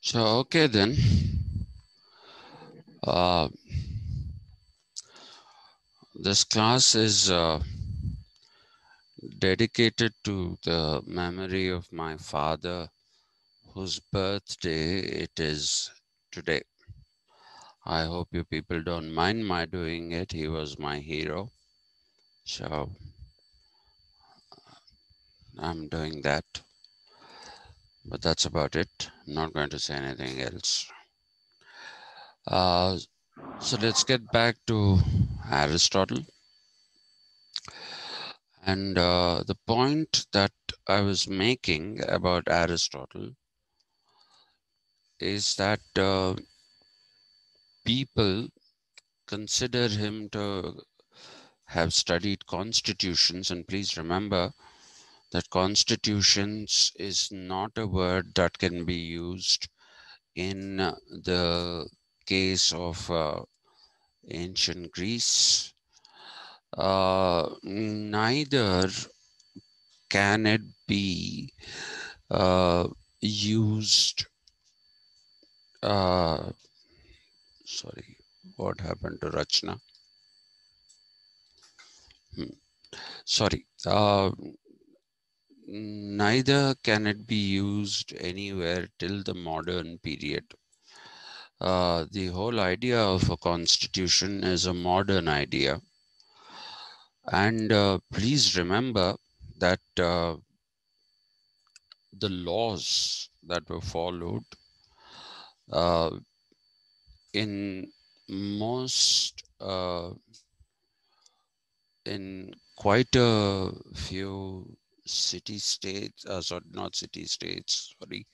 so okay then. Uh, this class is uh, dedicated to the memory of my father whose birthday it is today. I hope you people don't mind my doing it. He was my hero. So I'm doing that. But that's about it. I'm not going to say anything else. Uh, so let's get back to Aristotle. And uh, the point that I was making about Aristotle is that uh, people consider him to have studied constitutions. And please remember that constitutions is not a word that can be used in the case of uh, ancient Greece. Uh, neither can it be uh, used uh, sorry, what happened to Rachna? Hmm. Sorry, uh, neither can it be used anywhere till the modern period. Uh, the whole idea of a constitution is a modern idea. And uh, please remember that uh, the laws that were followed uh, in most uh, in quite a few city states uh, sorry not city states sorry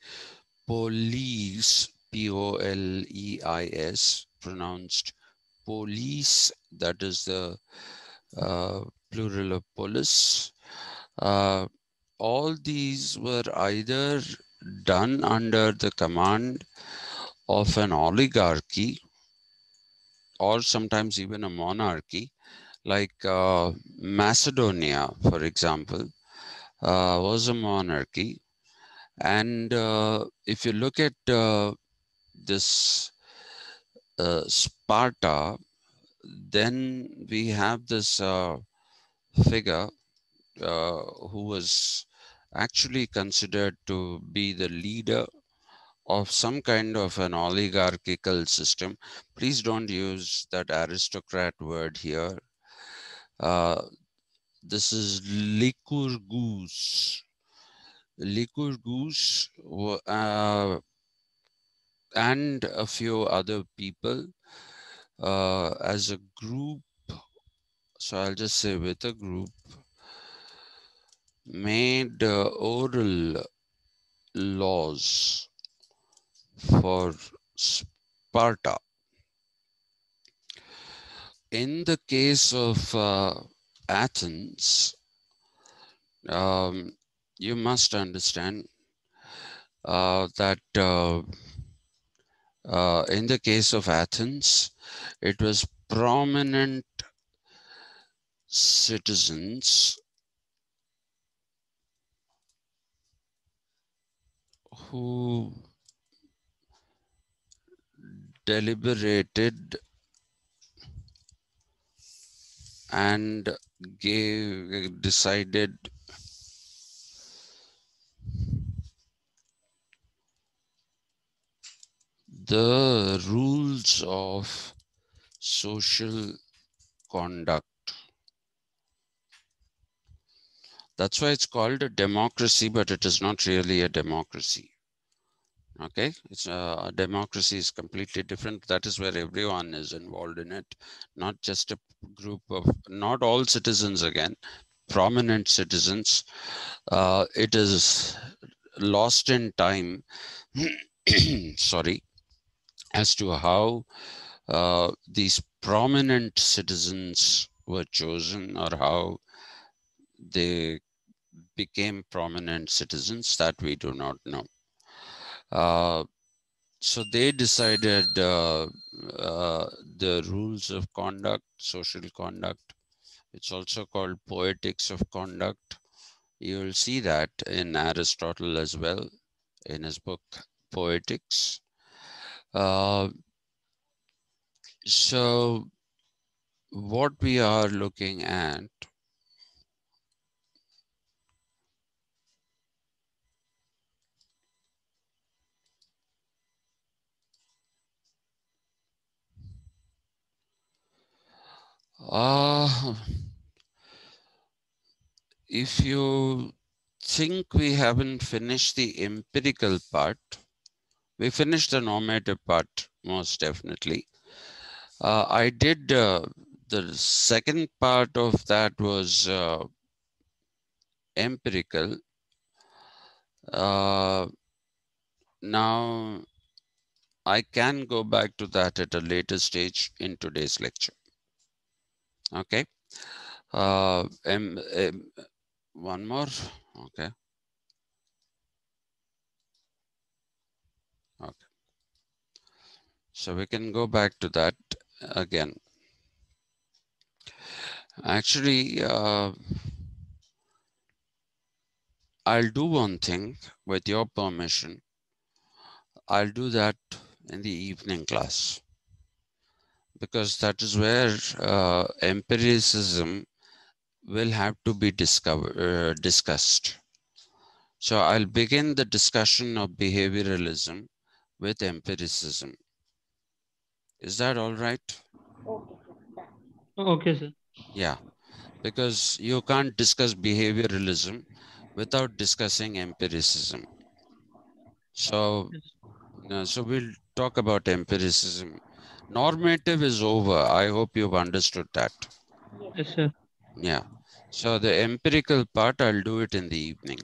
police p-o-l-e-i-s pronounced police that is the uh, plural of polis uh, all these were either done under the command of an oligarchy or sometimes even a monarchy, like uh, Macedonia, for example, uh, was a monarchy. And uh, if you look at uh, this uh, Sparta, then we have this uh, figure who was actually considered to be the leader of some kind of an oligarchical system. Please don't use that aristocrat word here. Uh, this is Lycurgus. Lycurgus uh, and a few other people uh, as a group. So I'll just say with a group made uh, oral laws for Sparta. In the case of uh, Athens, um, you must understand uh, that uh, uh in the case of Athens, it was prominent citizens who deliberated and gave decided the rules of social conduct. That's why it's called a democracy, but it is not really a democracy okay it's uh, democracy is completely different. That is where everyone is involved in it not just a group of not all citizens again prominent citizens. Uh, it is lost in time sorry as to how uh, these prominent citizens were chosen or how they became prominent citizens that we do not know uh, so they decided uh, uh, the rules of conduct, social conduct. It's also called poetics of conduct. You will see that in Aristotle as well, in his book Poetics. Uh, so what we are looking at Uh, if you think we haven't finished the empirical part, we finished the normative part most definitely. Uh, I did uh, the second part of that was uh, empirical. Uh, now I can go back to that at a later stage in today's lecture. Okay. Uh, um, um, one more. Okay. Okay. So we can go back to that again. Actually, uh, I'll do one thing with your permission. I'll do that in the evening class because that is where uh, empiricism will have to be discovered, uh, discussed. So I'll begin the discussion of behavioralism with empiricism. Is that all right? Okay, sir. Okay, sir. Yeah, because you can't discuss behavioralism without discussing empiricism. So, so we'll talk about empiricism. Normative is over. I hope you've understood that. Yes, sir. Yeah. So the empirical part, I'll do it in the evening.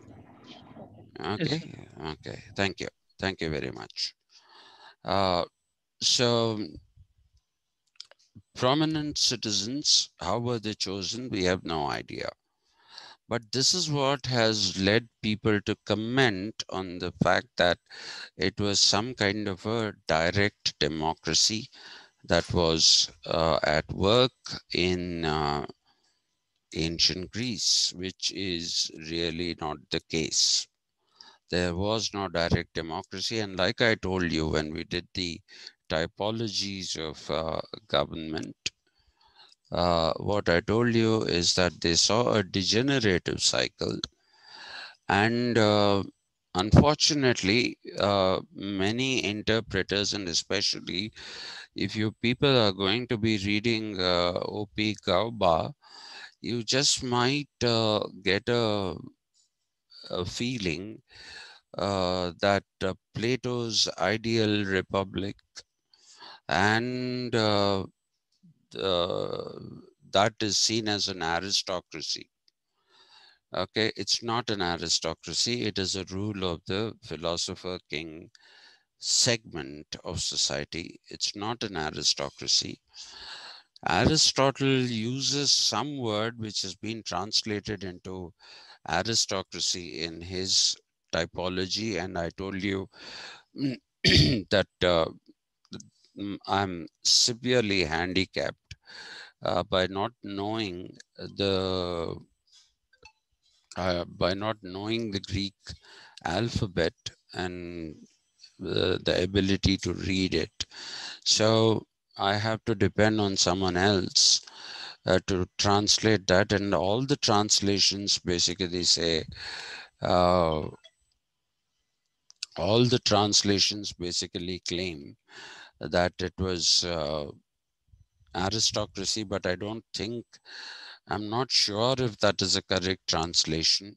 Yes, Okay. Okay. Thank you. Thank you very much. Uh, so prominent citizens, how were they chosen? We have no idea. But this is what has led people to comment on the fact that it was some kind of a direct democracy that was uh, at work in uh, ancient Greece, which is really not the case. There was no direct democracy. And like I told you when we did the typologies of uh, government, uh, what I told you is that they saw a degenerative cycle. And uh, unfortunately, uh, many interpreters, and especially if you people are going to be reading uh, O.P. Gauba, you just might uh, get a, a feeling that Plato's ideal republic and that is seen as an aristocracy. Okay, it's not an aristocracy, it is a rule of the philosopher king segment of society. It's not an aristocracy. Aristotle uses some word which has been translated into aristocracy in his typology. And I told you that uh, I'm severely handicapped uh, by not knowing the uh, by not knowing the Greek alphabet and the, the ability to read it. So I have to depend on someone else uh, to translate that. And all the translations basically say, uh, all the translations basically claim that it was uh, aristocracy, but I don't think, I'm not sure if that is a correct translation.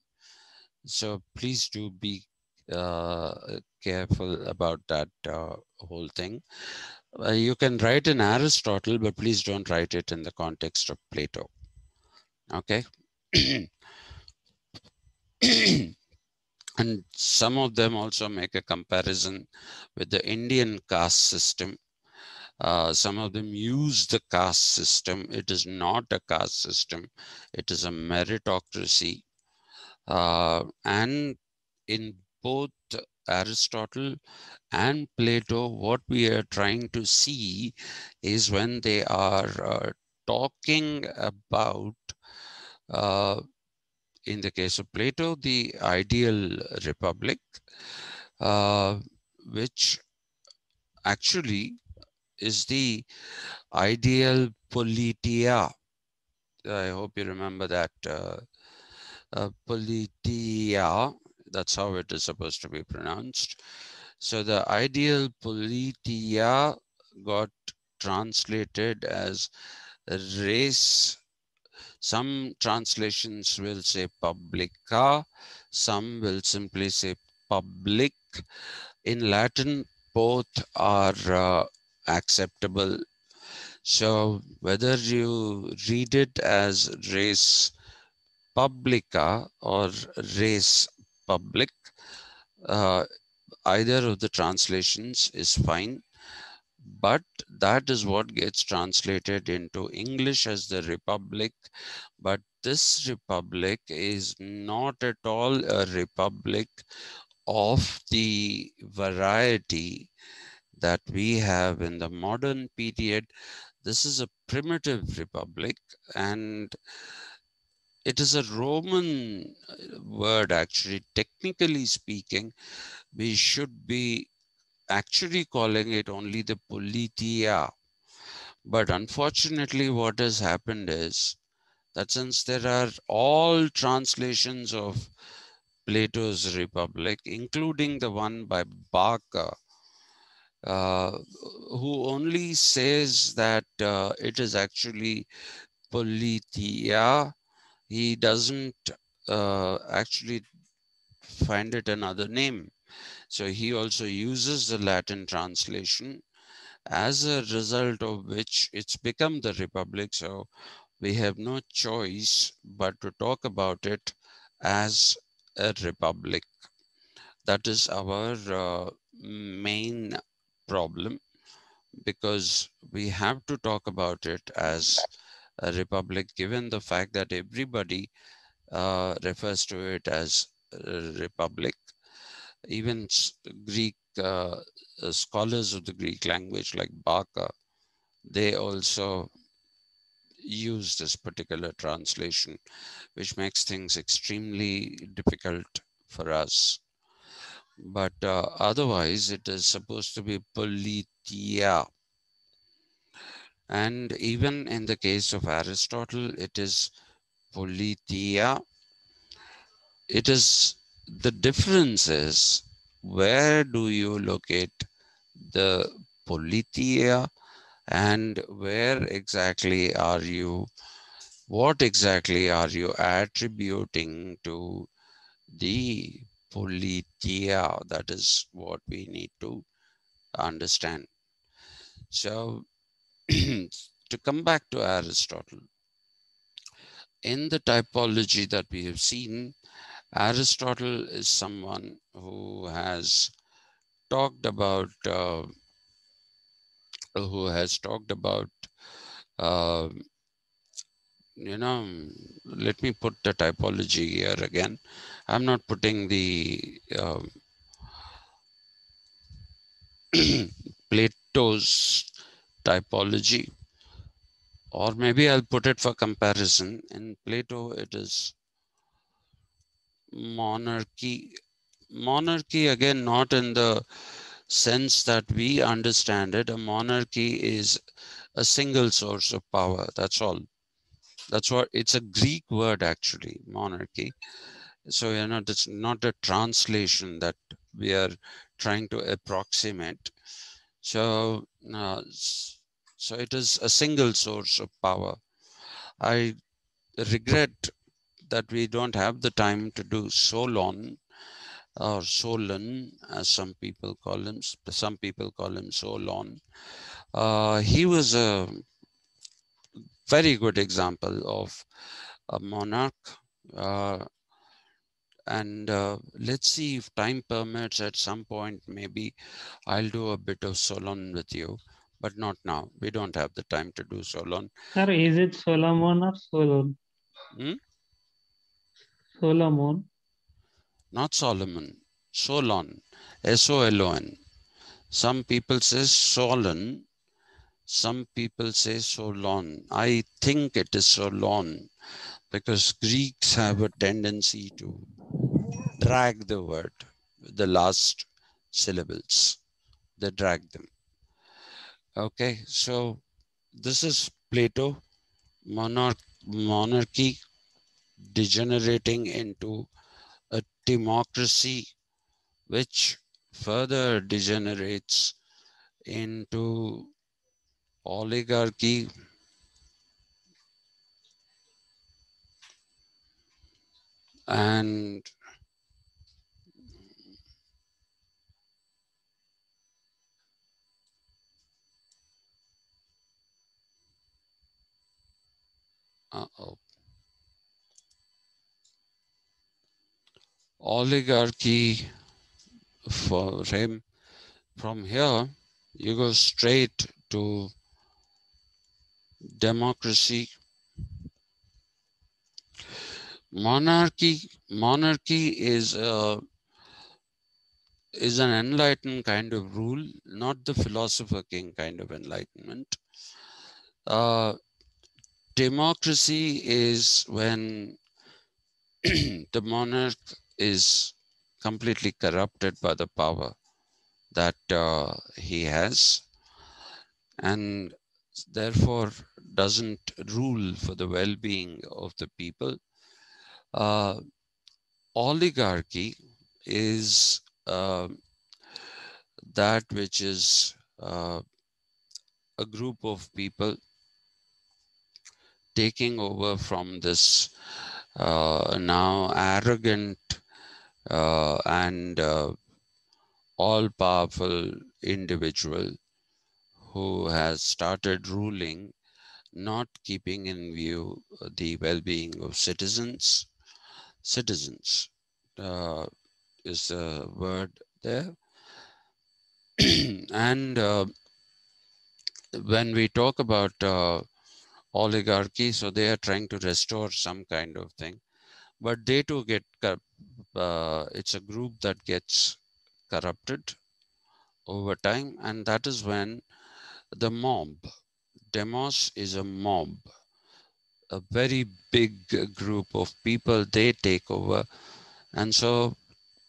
So please do be uh, careful about that uh, whole thing. Uh, you can write in Aristotle, but please don't write it in the context of Plato. Okay. and some of them also make a comparison with the Indian caste system. Uh, some of them use the caste system. It is not a caste system. It is a meritocracy. Uh, and in both Aristotle and Plato, what we are trying to see is when they are uh, talking about, uh, in the case of Plato, the ideal republic, uh, which actually is the ideal politeia. I hope you remember that. Uh, uh, politeia, that's how it is supposed to be pronounced. So the ideal politeia got translated as res. Some translations will say publica, some will simply say public. In Latin, both are uh, acceptable. So whether you read it as res publica or res public, uh, either of the translations is fine. But that is what gets translated into English as the Republic. But this Republic is not at all a Republic of the variety that we have in the modern period. This is a primitive republic and it is a Roman uh, word actually. Technically speaking, we should be actually calling it only the politeia. But unfortunately, what has happened is that since there are all translations of Plato's Republic, including the one by Barker, who only says that uh, it is actually politeia. He doesn't uh, actually find it another name. So he also uses the Latin translation as a result of which it's become the Republic. So we have no choice but to talk about it as a republic. That is our uh, main problem because we have to talk about it as a republic given the fact that everybody uh, refers to it as republic. Even Greek uh, uh, scholars of the Greek language like Barker, they also use this particular translation, which makes things extremely difficult for us. But uh, otherwise, it is supposed to be politeia. And even in the case of Aristotle, it is politeia. It is the difference is where do you locate the politeia and where exactly are you, what exactly are you attributing to the politeia? That is what we need to understand. So to come back to Aristotle, in the typology that we have seen, Aristotle is someone who has talked about uh, who has talked about, uh, you know, let me put the typology here again. I'm not putting the uh, Plato's typology, or maybe I'll put it for comparison. In Plato, it is monarchy. Monarchy, again, not in the sense that we understand it, a monarchy is a single source of power. That's all. That's what it's a Greek word actually, monarchy. So you know, it's not a translation that we are trying to approximate. So, uh, so it is a single source of power. I regret that we don't have the time to do Solon or Solon, as some people call him. Some people call him Solon. Uh, he was a very good example of a monarch. Uh, and uh, let's see if time permits at some point, maybe I'll do a bit of Solon with you, but not now. We don't have the time to do Solon. Sir, is it Solomon or Solon? Hmm? Solomon. Not Solomon. Solon, S-O-L-O-N. Some people say Solon, some people say Solon. I think it is Solon because Greeks have a tendency to drag the word, the last syllables. They drag them. Okay, so this is Plato, monarch, monarchy degenerating into a democracy, which further degenerates into oligarchy. And uh-oh. oligarchy for him. From here, you go straight to democracy. Monarchy, monarchy is a, is an enlightened kind of rule, not the philosopher king kind of enlightenment. Uh, democracy is when the monarch is completely corrupted by the power that uh, he has and therefore doesn't rule for the well-being of the people. Uh, oligarchy is uh, that which is uh, a group of people taking over from this uh, now arrogant uh, and uh, all powerful individual who has started ruling, not keeping in view the well being of citizens. Citizens uh, is a word there. and uh, when we talk about uh, oligarchy, so they are trying to restore some kind of thing, but they too get uh, it's a group that gets corrupted over time. And that is when the mob demos is a mob a very big group of people they take over. And so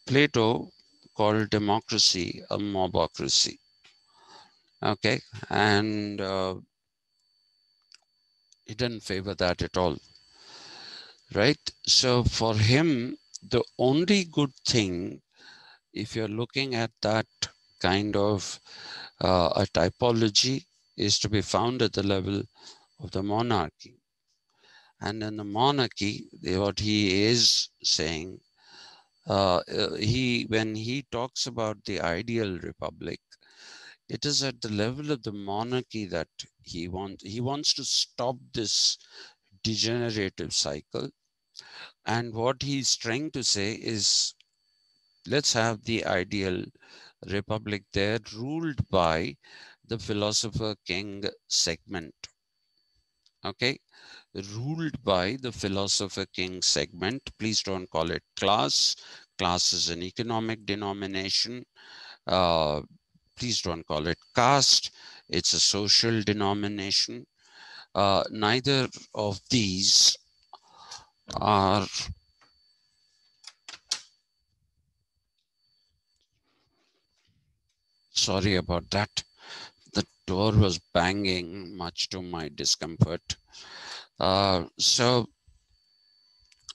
plato called democracy a mobocracy. Okay? And uh, he didn't favor that at all right so for him the only good thing, if you're looking at that kind of uh, a typology, is to be found at the level of the monarchy. And in the monarchy, what he is saying, uh, uh, he when he talks about the ideal republic, it is at the level of the monarchy that he wants. He wants to stop this degenerative cycle and what he's trying to say is let's have the ideal republic there ruled by the philosopher king segment. Okay, ruled by the philosopher king segment. Please don't call it class. Class is an economic denomination. Uh, please don't call it caste. It's a social denomination. Uh, neither of these are sorry about that. The door was banging much to my discomfort. Uh, so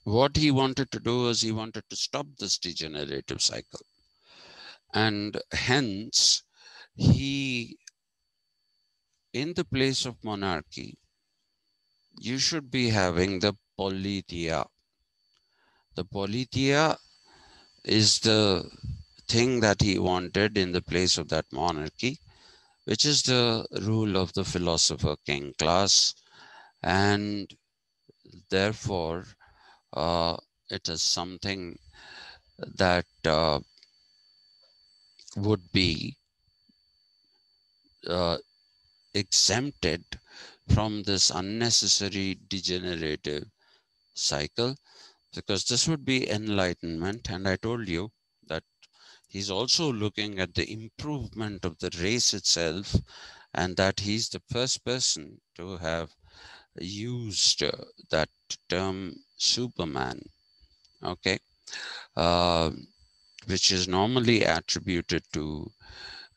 what he wanted to do is he wanted to stop this degenerative cycle. And hence, he, in the place of monarchy, you should be having the politeia. The politeia is the thing that he wanted in the place of that monarchy, which is the rule of the philosopher king class. And therefore, uh, it is something that uh, would be uh, exempted from this unnecessary degenerative cycle because this would be enlightenment. And i told you that he's also looking at the improvement of the race itself and that he's the first person to have used uh, that term superman okay uh, which is normally attributed to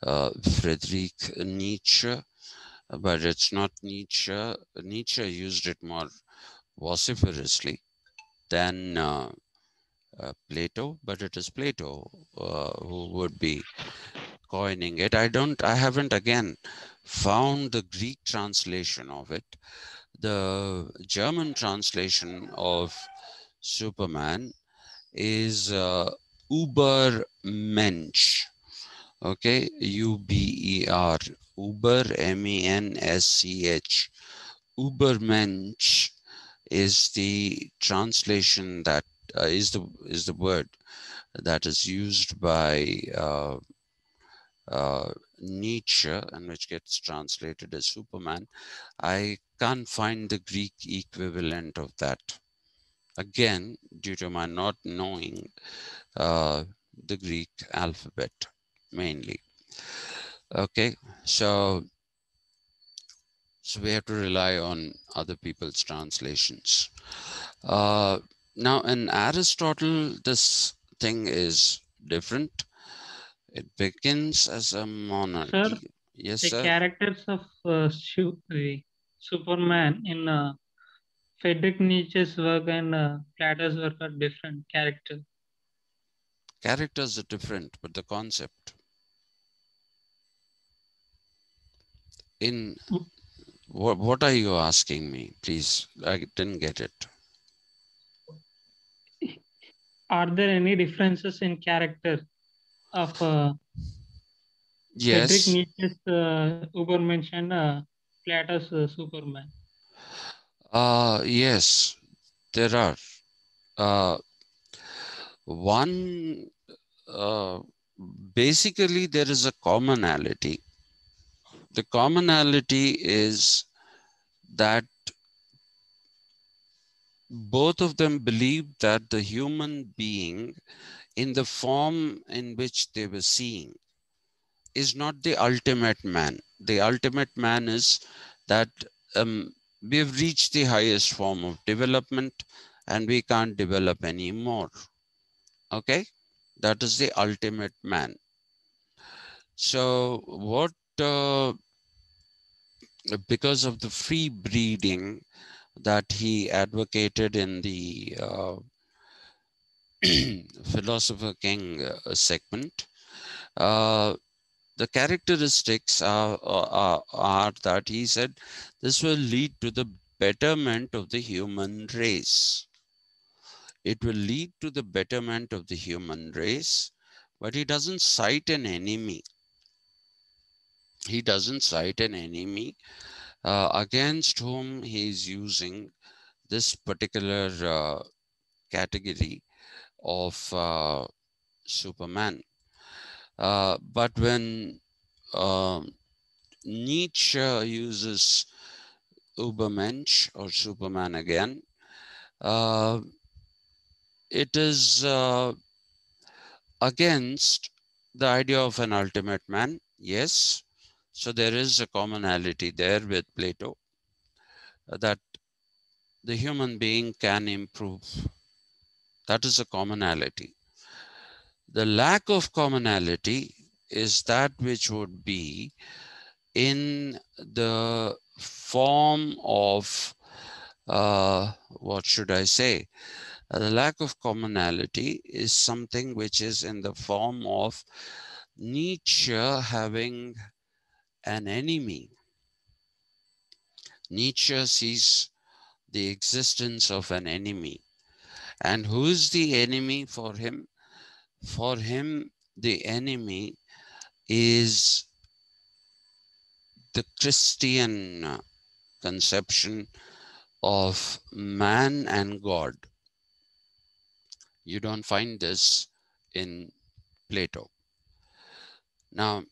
uh, Friedrich Nietzsche, but it's not Nietzsche. Nietzsche used it more vociferously than uh, uh, Plato, but it is Plato uh, who would be coining it. I don't, I haven't again found the Greek translation of it. The German translation of Superman is uh, Ubermensch. Okay, U B E R, Uber M E N S C H. Ubermensch is the translation that uh, is the is the word that is used by uh, uh, Nietzsche and which gets translated as Superman. I can't find the Greek equivalent of that. Again, due to my not knowing uh, the Greek alphabet mainly. Okay, so so we have to rely on other people's translations. Uh, now, in Aristotle, this thing is different. It begins as a monarchy. yes, The sir. characters of uh, Superman in uh, Friedrich Nietzsche's work and uh, Plato's work are different characters. Characters are different, but the concept. In what, what are you asking me? Please, I didn't get it. Are there any differences in character of uh, Friedrich Yes. Nietzsche's uh, Übermensch and uh, Plato's uh, Superman? Uh, yes, there are. Uh, one, uh, basically, there is a commonality. The commonality is that both of them believe that the human being, in the form in which they were seeing, is not the ultimate man. The ultimate man is that um, we have reached the highest form of development and we can't develop anymore. Okay, that is the ultimate man. So, what uh, because of the free breeding that he advocated in the uh, philosopher king uh, segment, uh, the characteristics are, are, are that he said this will lead to the betterment of the human race. It will lead to the betterment of the human race, but he doesn't cite an enemy. He doesn't cite an enemy uh, against whom he is using this particular uh, category of uh, Superman. Uh, but when um, Nietzsche uses Übermensch or Superman again, uh, it is uh, against the idea of an ultimate man. Yes. So there is a commonality there with Plato uh, that the human being can improve. That is a commonality. The lack of commonality is that which would be in the form of, uh, what should I say? Uh, the lack of commonality is something which is in the form of Nietzsche having an enemy. Nietzsche sees the existence of an enemy. And who is the enemy for him? For him, the enemy is the Christian conception of man and God. You don't find this in Plato. Now,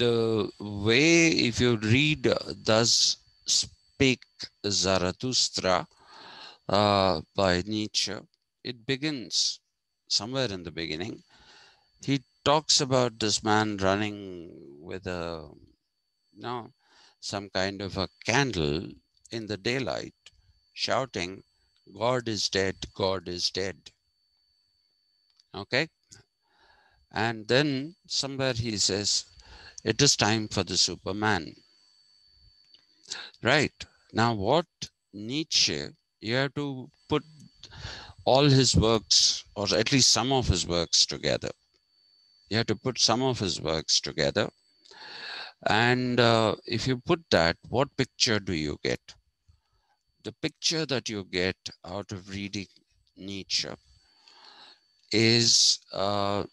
the way, if you read uh, Thus Spake Zarathustra uh, by Nietzsche, it begins somewhere in the beginning. he talks about this man running with a you know some kind of a candle in the daylight shouting god is dead god is dead okay and then somewhere he says it is time for the superman right now what nietzsche you have to put all his works or at least some of his works together you have to put some of his works together. And uh, if you put that, what picture do you get? The picture that you get out of reading Nietzsche is, uh,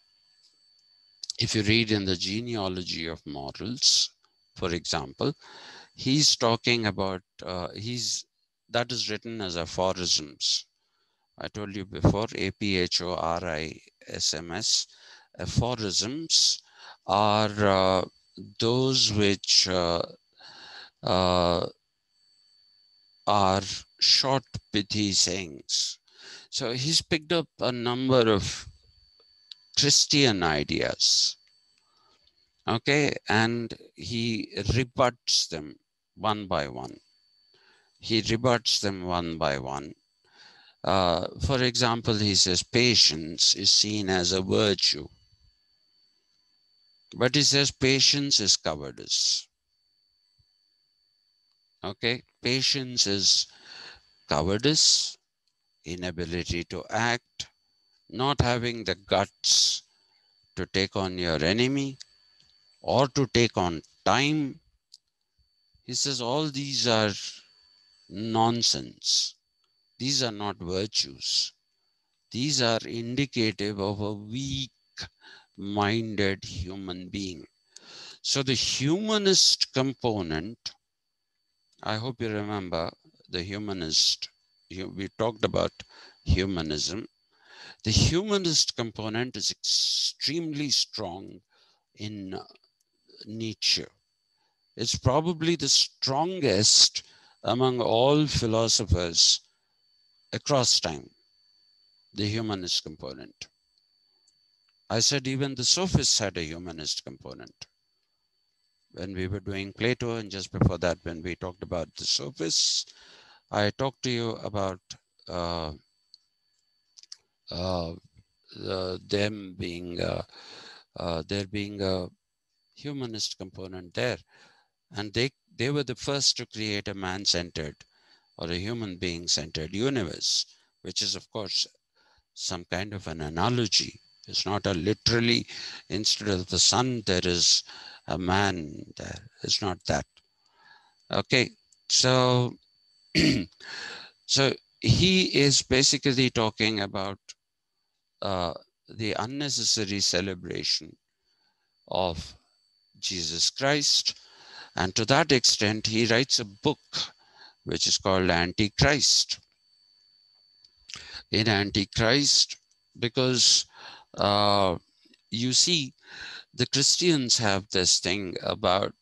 if you read in the genealogy of morals, for example, he's talking about, uh, he's, that is written as aphorisms. I told you before, A-P-H-O-R-I-S-M-S, aphorisms are uh, those which uh, uh, are short, pithy sayings. So he's picked up a number of Christian ideas, okay, and he rebuts them one by one. He rebuts them one by one. Uh, for example, he says patience is seen as a virtue. But he says patience is cowardice. Okay, patience is cowardice, inability to act, not having the guts to take on your enemy or to take on time. He says all these are nonsense. These are not virtues. These are indicative of a weak minded human being. So the humanist component, I hope you remember the humanist, we talked about humanism. The humanist component is extremely strong in Nietzsche. It's probably the strongest among all philosophers across time, the humanist component. I said even the sophists had a humanist component. When we were doing Plato and just before that, when we talked about the sophists, I talked to you about uh, uh, them being, uh, uh, there being a humanist component there. And they, they were the first to create a man-centered or a human being-centered universe, which is of course some kind of an analogy it's not a literally, instead of the sun, there is a man there. It's not that. Okay, so, so he is basically talking about uh, the unnecessary celebration of Jesus Christ. And to that extent, he writes a book which is called Antichrist. In Antichrist, because uh, you see, the Christians have this thing about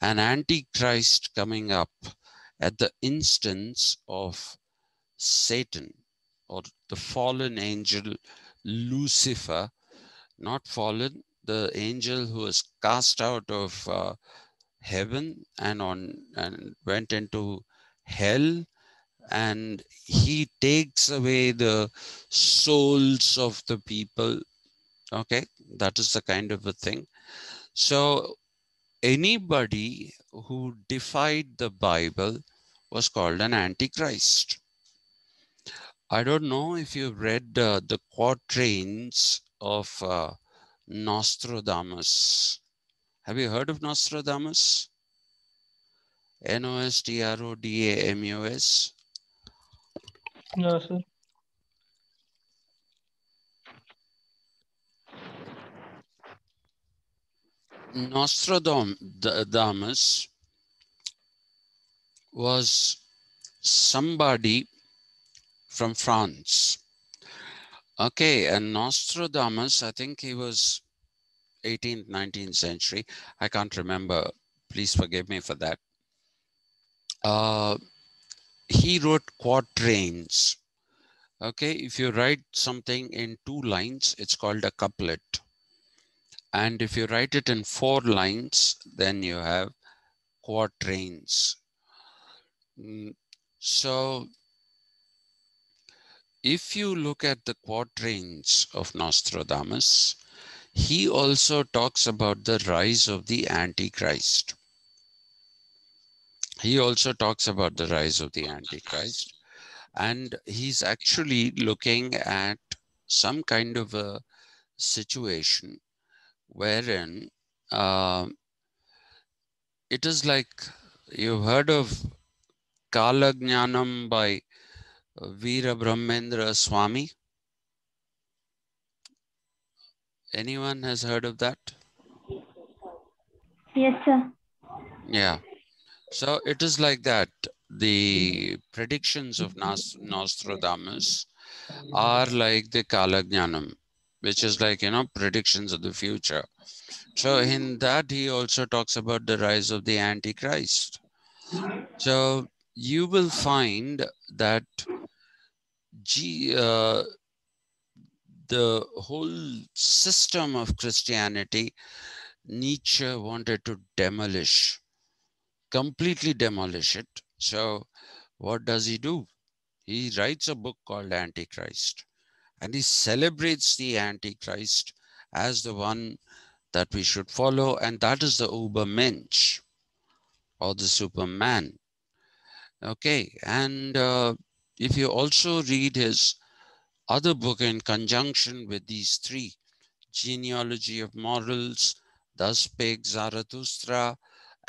an antichrist coming up at the instance of Satan or the fallen angel Lucifer, not fallen, the angel who was cast out of uh, heaven and on and went into hell. And he takes away the souls of the people. Okay that is the kind of a thing. So anybody who defied the bible was called an antichrist i don't know if you've read uh, the quatrains of uh, nostradamus. Have you heard of nostradamus? N-o-s-t-r-o-d-a-m-u-s No, sir. Nostradamus was somebody from France. Okay, and Nostradamus, I think he was 18th, 19th century. I can't remember. Please forgive me for that. Uh, he wrote quatrains. Okay, if you write something in two lines, it's called a couplet. And if you write it in four lines, then you have quatrains. Mm, So if you look at the quatrains of Nostradamus, he also talks about the rise of the Antichrist. He also talks about the rise of the Antichrist. And he's actually looking at some kind of a situation wherein uh, it is like you've heard of Kala Jnanam by Veera Brahmendra Swami. Anyone has heard of that? Yes, sir. Yeah. So it is like that. The predictions of Nas- Nostradamus are like the Kalajnanam, which is like, you know, predictions of the future. So in that, he also talks about the rise of the Antichrist. So you will find that G, uh, the whole system of Christianity, Nietzsche wanted to demolish, completely demolish it. So what does he do? He writes a book called Antichrist and he celebrates the Antichrist as the one that we should follow, and that is the Ubermensch or the Superman. Okay, and uh, if you also read his other book in conjunction with these three, Genealogy of Morals, Thus Spake Zarathustra,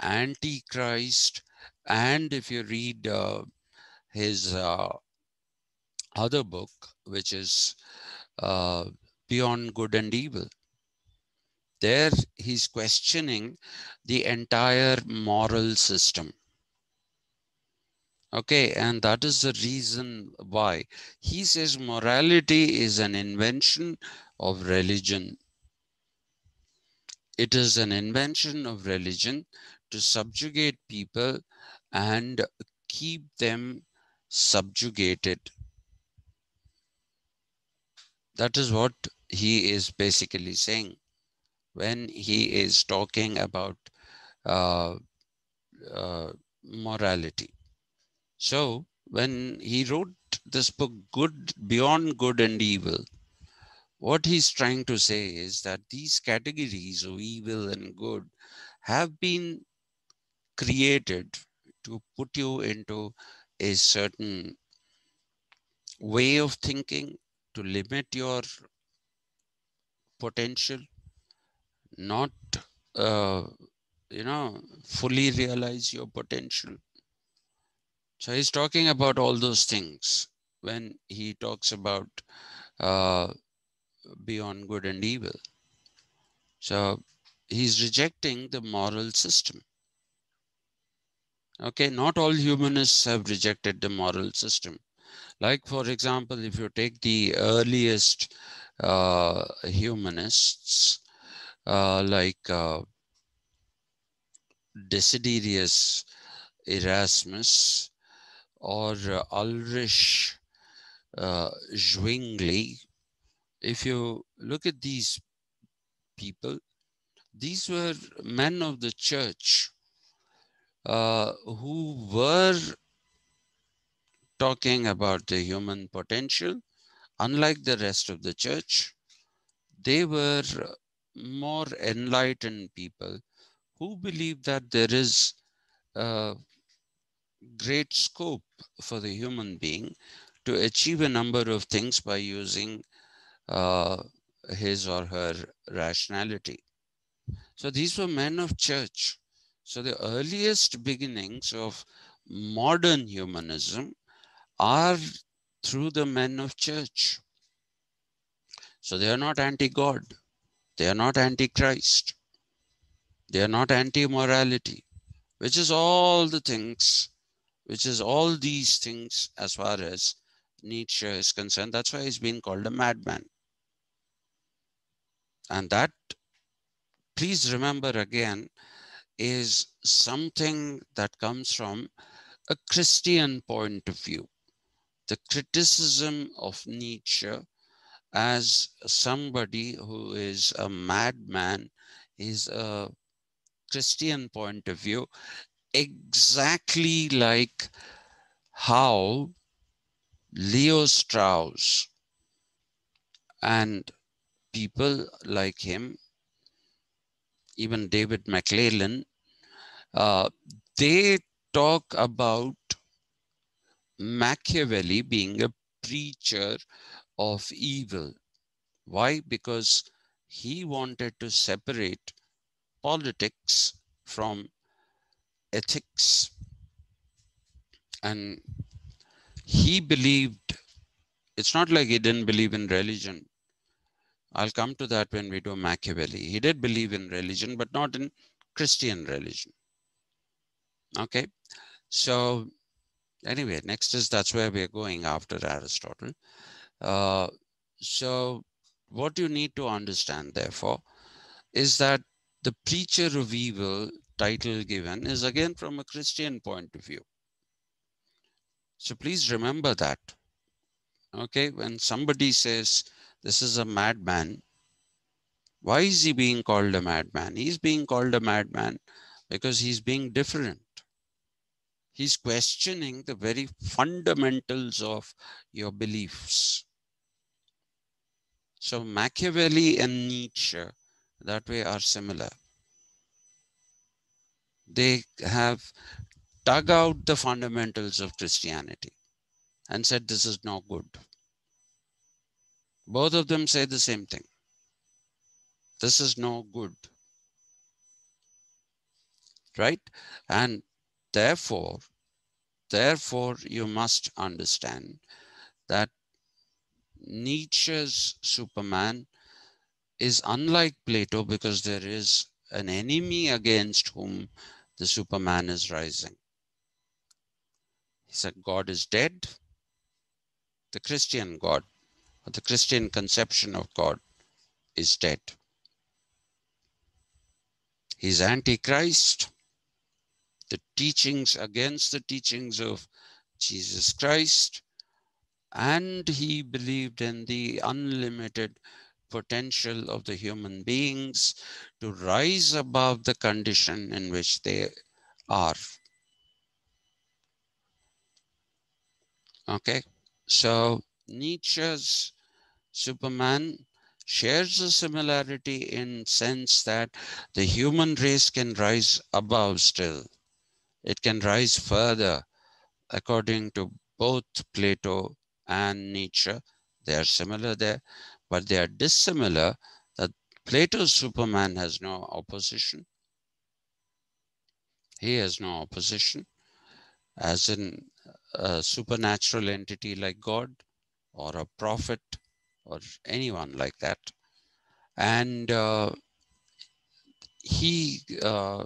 Antichrist, and if you read uh, his uh, other book, which is uh, Beyond Good and Evil, there he's questioning the entire moral system. Okay, and that is the reason why he says morality is an invention of religion. It is an invention of religion to subjugate people and keep them subjugated. That is what he is basically saying when he is talking about uh, uh, morality. So when he wrote this book, Good Beyond Good and Evil, what he's trying to say is that these categories of evil and good have been created to put you into a certain way of thinking, to limit your potential, not, uh, you know, fully realize your potential. So he's talking about all those things when he talks about uh, beyond good and evil. So he's rejecting the moral system. Okay, not all humanists have rejected the moral system. Like, for example, if you take the earliest uh, humanists, uh, like uh, Desiderius Erasmus or uh, Ulrich uh, Zwingli, if you look at these people, these were men of the church uh, who were talking about the human potential. Unlike the rest of the church, they were more enlightened people who believed that there is a great scope for the human being to achieve a number of things by using uh, his or her rationality. So these were men of church. So the earliest beginnings of modern humanism are through the men of church. So they are not anti-God. They are not anti-Christ. They are not anti-morality, which is all the things, which is all these things as far as Nietzsche is concerned. That's why he's been called a madman. And that, please remember again, is something that comes from a Christian point of view. The criticism of Nietzsche as somebody who is a madman, is a Christian point of view, exactly like how Leo Strauss and people like him, even David McClellan, uh, they talk about Machiavelli being a preacher of evil. Why? Because he wanted to separate politics from ethics. And he believed, it's not like he didn't believe in religion. I'll come to that when we do Machiavelli. He did believe in religion, but not in Christian religion. Okay, so anyway, next is that's where we're going after Aristotle. Uh, so what you need to understand, therefore, is that the preacher of evil title given is again from a Christian point of view. So please remember that. Okay, when somebody says this is a madman, why is he being called a madman? He's being called a madman because he's being different. He's questioning the very fundamentals of your beliefs. So Machiavelli and Nietzsche that way are similar. They have dug out the fundamentals of Christianity and said this is no good. Both of them say the same thing. This is no good. Right? And therefore, therefore, you must understand that Nietzsche's Superman is unlike Plato because there is an enemy against whom the Superman is rising. He said, God is dead. The Christian God, or the Christian conception of God, is dead. He's Antichrist. The teachings against the teachings of Jesus Christ. And he believed in the unlimited potential of the human beings to rise above the condition in which they are. Okay, so Nietzsche's Superman shares a similarity in sense that the human race can rise above still. It can rise further according to both Plato and Nietzsche. They are similar there, but they are dissimilar that Plato's Superman has no opposition. He has no opposition, as in a supernatural entity like God or a prophet or anyone like that. And uh, he uh,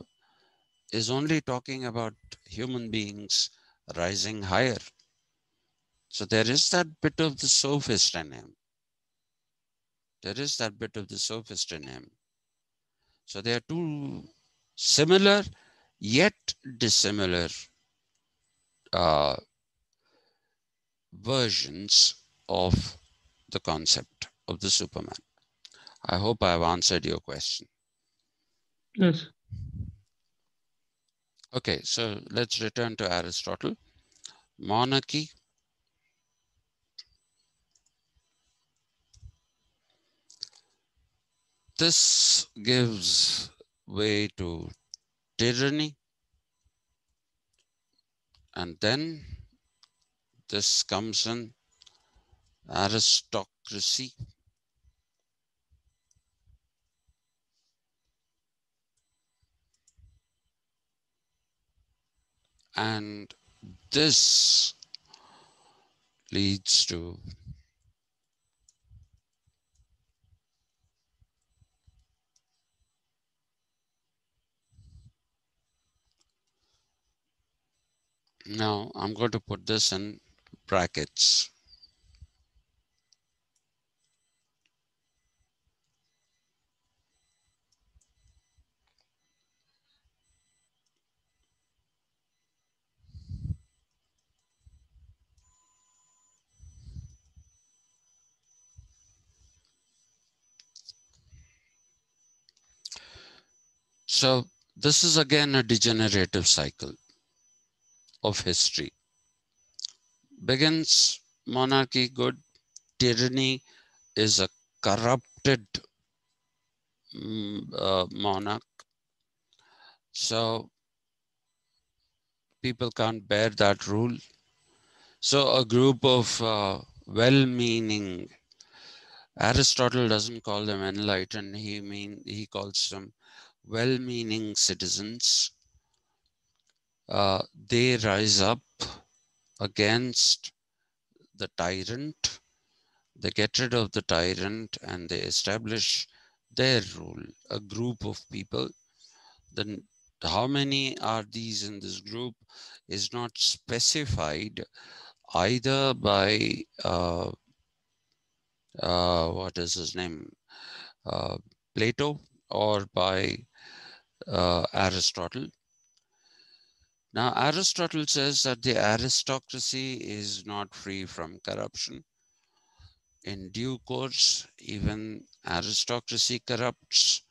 is only talking about human beings rising higher. So there is that bit of the sophist in him. There is that bit of the sophist in him. So they are two similar yet dissimilar uh, versions of the concept of the Superman. I hope I've answered your question. Yes. Okay, so let's return to Aristotle. Monarchy. This gives way to tyranny. And then this comes in aristocracy. And this leads to Now I'm going to put this in brackets. So this is again a degenerative cycle of history. Begins monarchy good, tyranny is a corrupted mm, uh, monarch. So people can't bear that rule. So a group of uh, well-meaning, Aristotle doesn't call them enlightened. He mean he calls them well-meaning citizens. Uh, they rise up against the tyrant. They get rid of the tyrant and they establish their rule. A group of people. Then how many are these in this group is not specified either by uh, uh, what is his name uh, Plato or by uh, Aristotle. Now Aristotle says that the aristocracy is not free from corruption. In due course, even aristocracy corrupts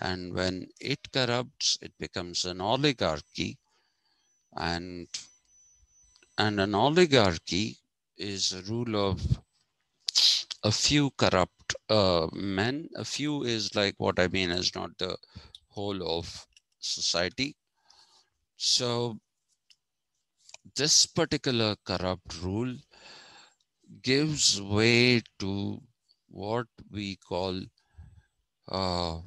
and when it corrupts, it becomes an oligarchy. And, and an oligarchy is a rule of a few corrupt uh, men. A few is like what I mean is not the whole of society. So this particular corrupt rule gives way to what we call uh,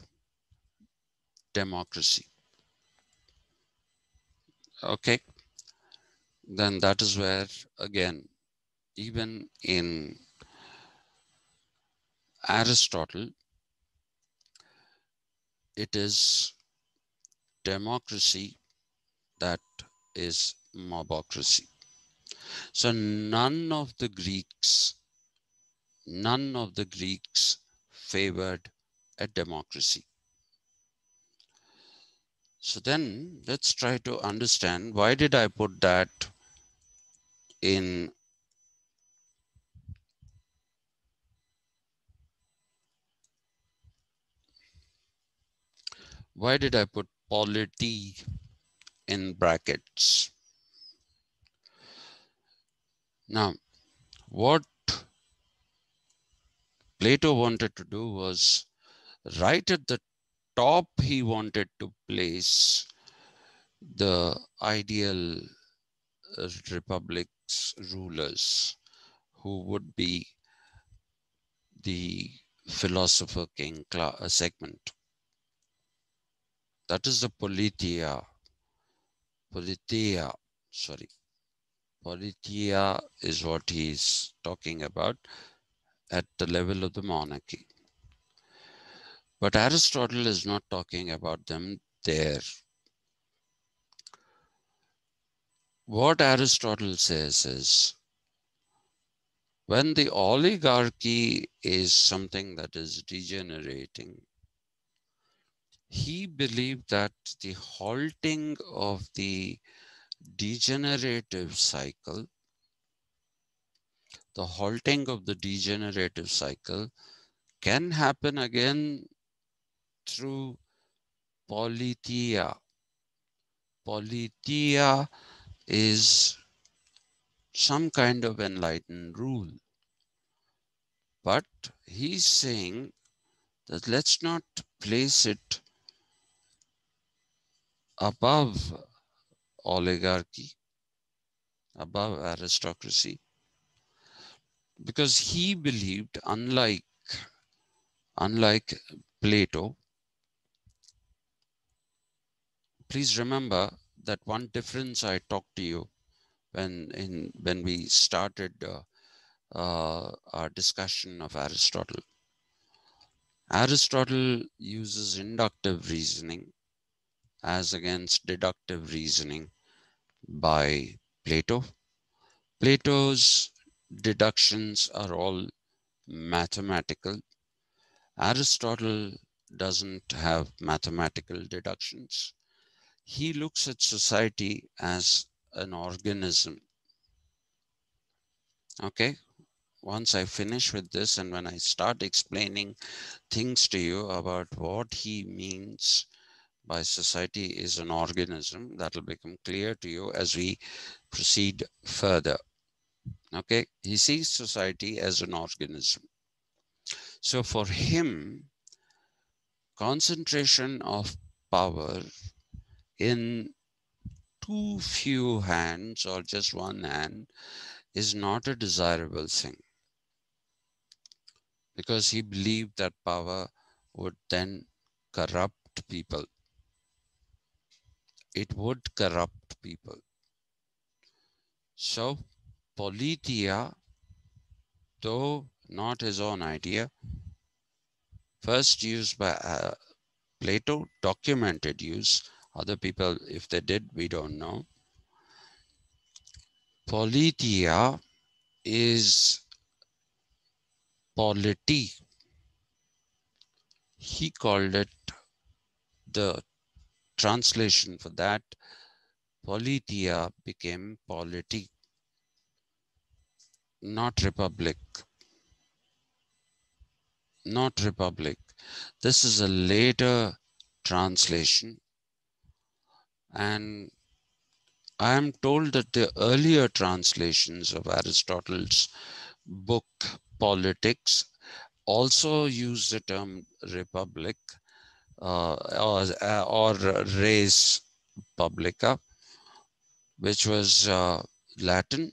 democracy. Okay, then that is where, again, even in Aristotle, it is democracy that is mobocracy. So none of the Greeks, none of the Greeks favored a democracy. So then let's try to understand why did I put that in why did I put polity in brackets? Now, what Plato wanted to do was right at the top, he wanted to place the ideal republic's rulers who would be the philosopher king uh, segment. That is the politeia. Politeia, sorry. Politeia is what he's talking about at the level of the monarchy. But Aristotle is not talking about them there. What Aristotle says is when the oligarchy is something that is degenerating, he believed that the halting of the degenerative cycle, the halting of the degenerative cycle can happen again through politeia. Politeia is some kind of enlightened rule. But he's saying that let's not place it above oligarchy, above aristocracy, because he believed, unlike, unlike Plato, please remember that one difference I talked to you when in when we started uh, uh, our discussion of Aristotle. Aristotle uses inductive reasoning as against deductive reasoning by Plato. Plato's deductions are all mathematical. Aristotle doesn't have mathematical deductions he looks at society as an organism. Okay, once I finish with this and when I start explaining things to you about what he means by society is an organism. That will become clear to you as we proceed further. Okay, he sees society as an organism. So for him, concentration of power in too few hands or just one hand is not a desirable thing because he believed that power would then corrupt people. It would corrupt people. So, politeia, though not his own idea, first used by uh, Plato, documented use. Other people, if they did, we don't know. Politeia is polity. He called it the translation for that. politeia became polity, not republic. Not republic. This is a later translation. And I am told that the earlier translations of Aristotle's book Politics also use the term republic or, uh, or res publica, which was uh, Latin.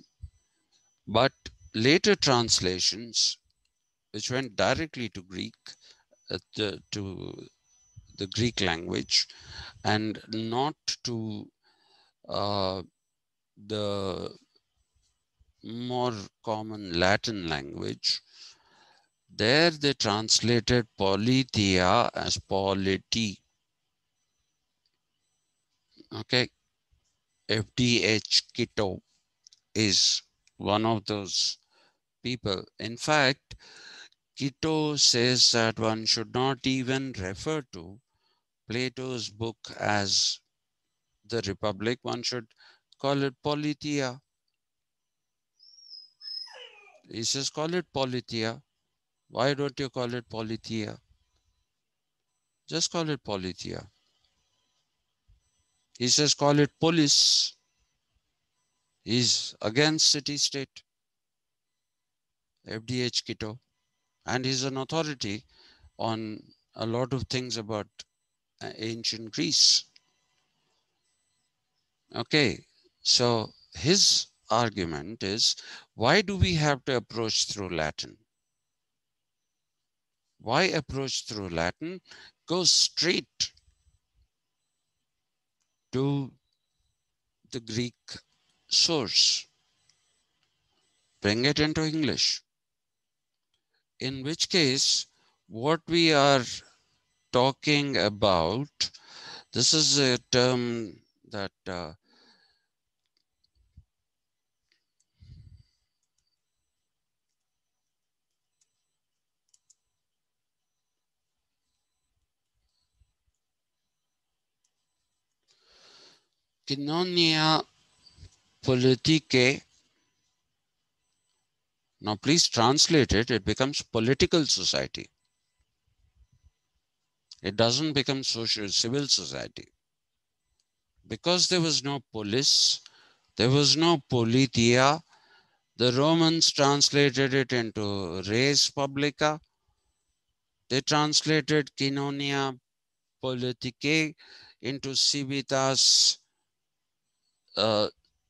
But later translations, which went directly to Greek, uh, to, to the Greek language, and not to uh, the more common Latin language. There they translated politeia as polity. Okay. FDH Kitto is one of those people. In fact, Kitto says that one should not even refer to Plato's book as the Republic. One should call it Politeia. He says, call it Politeia. Why don't you call it Politeia? Just call it Politeia. He says, call it polis. He's against city state. FDH Kitto. And he's an authority on a lot of things about uh, ancient Greece. Okay, so his argument is why do we have to approach through Latin? Why approach through Latin? Go straight to the Greek source. Bring it into English. In which case, what we are talking about, this is a term that uh, Koinonia politike. Now please translate it. It becomes political society. It doesn't become social civil society. Because there was no polis, there was no politeia. The Romans translated it into res publica. They translated koinonia politike into civitas uh,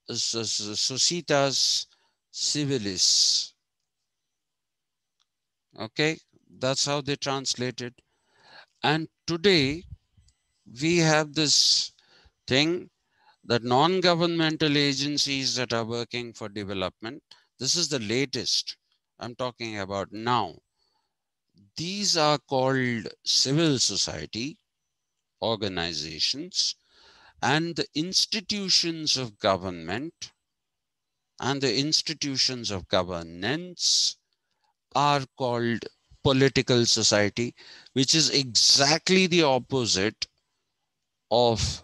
societas civilis. Okay, that's how they translated. And today we have this thing that non-governmental agencies that are working for development, this is the latest I'm talking about now. These are called civil society organizations and the institutions of government and the institutions of governance are called political society, which is exactly the opposite of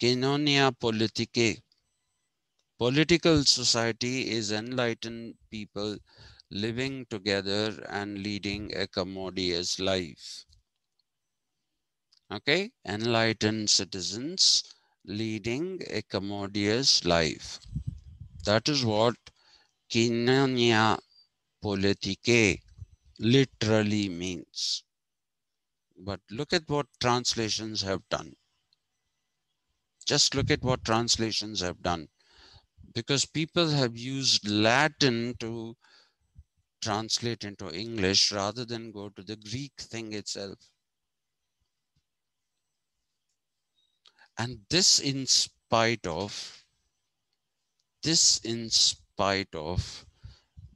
Koinonia politike. Political society is enlightened people living together and leading a commodious life. Okay, enlightened citizens leading a commodious life. That is what Koinonia politike literally means. But look at what translations have done. Just look at what translations have done. Because people have used Latin to translate into English rather than go to the Greek thing itself. And this in spite of, this in spite of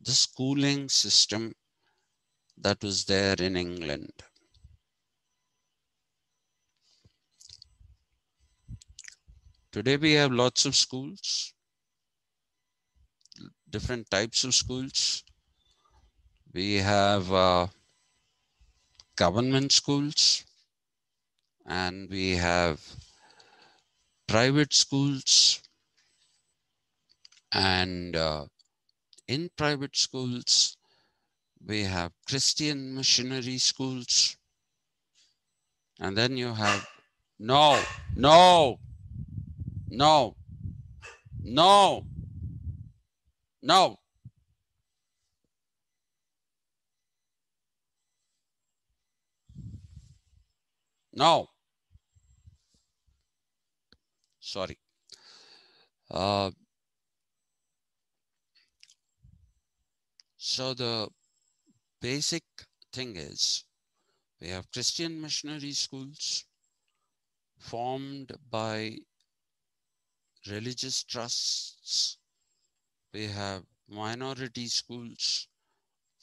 the schooling system that was there in England. Today we have lots of schools, different types of schools. We have uh, government schools and we have private schools and uh, in private schools we have Christian missionary schools. And then you have no no no no no. No sorry. Uh, so the basic thing is we have christian missionary schools formed by religious trusts. We have minority schools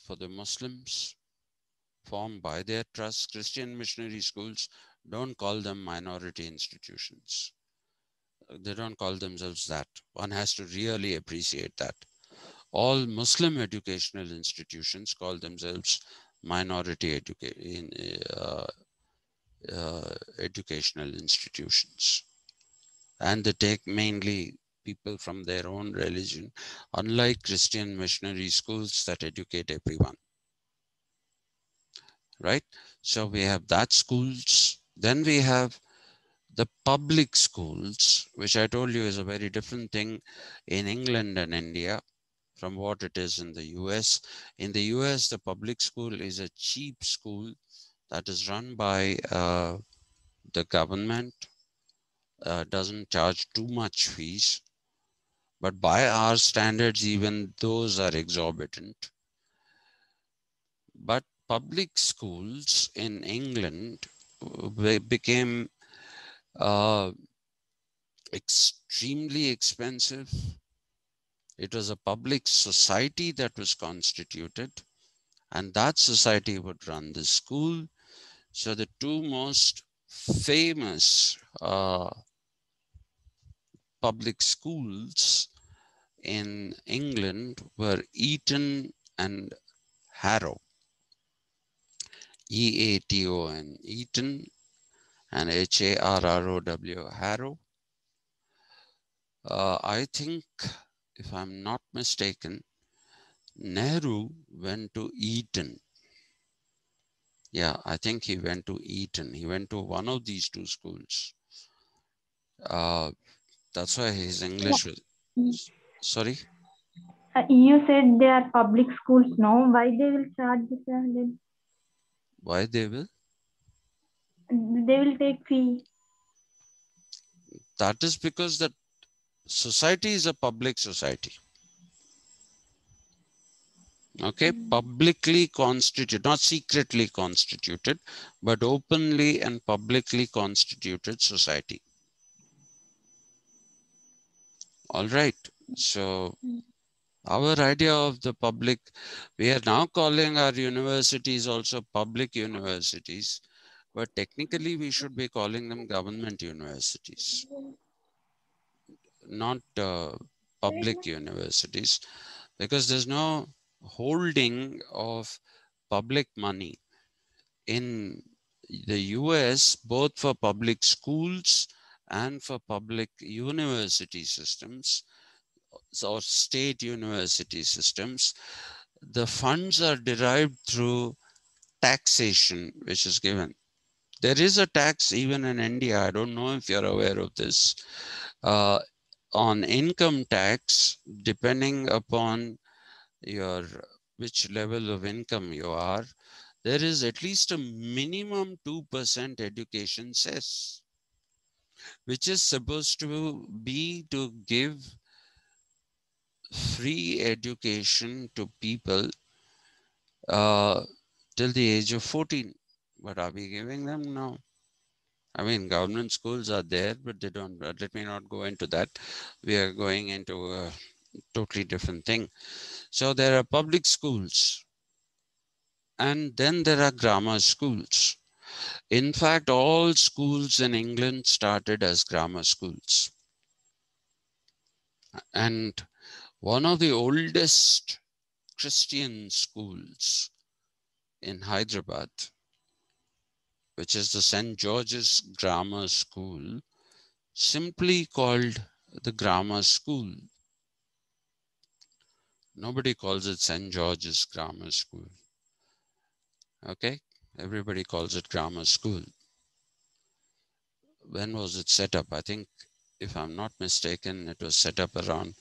for the muslims formed by their trusts christian missionary schools don't call them minority institutions they don't call themselves that. One has to really appreciate that. All Muslim educational institutions call themselves minority educa- uh, uh, educational institutions. And they take mainly people from their own religion, unlike Christian missionary schools that educate everyone. Right? So we have that schools. Then we have the public schools, which I told you is a very different thing in England and India from what it is in the US. In the US, the public school is a cheap school that is run by uh, the government, uh, doesn't charge too much fees. But by our standards, even those are exorbitant. But public schools in England became uh, extremely expensive. It was a public society that was constituted, and that society would run the school. So the two most famous uh, public schools in England were Eton and Harrow. E-A-T-O-N, Eton and H-A-R-R-O-W, Harrow. Uh, I think, if I'm not mistaken, Nehru went to Eton. Yeah, I think he went to Eton. He went to one of these two schools. Uh, that's why his English was. Sorry? Uh, you said they are public schools now. Why they will charge this? Why they will? They will take fee. That is because that society is a public society. Okay, hmm. publicly constituted, not secretly constituted, but openly and publicly constituted society. All right, so hmm. our idea of the public, we are now calling our universities also public universities, but technically we should be calling them government universities, not uh, public universities, because there's no holding of public money in the US, both for public schools and for public university systems or state university systems, the funds are derived through taxation, which is given. There is a tax even in India. I don't know if you're aware of this. Uh, on income tax, depending upon your which level of income you are, there is at least a minimum 2% education cess, which is supposed to be to give free education to people uh, till the age of 14. But are we giving them? No. I mean, government schools are there, but they don't. Let me not go into that. We are going into a totally different thing. So there are public schools, and then there are grammar schools. In fact, all schools in England started as grammar schools. And one of the oldest Christian schools in Hyderabad, which is the St. George's Grammar School, simply called the Grammar School. Nobody calls it St. George's Grammar School. Okay, everybody calls it Grammar School. When was it set up? I think, if I'm not mistaken, it was set up around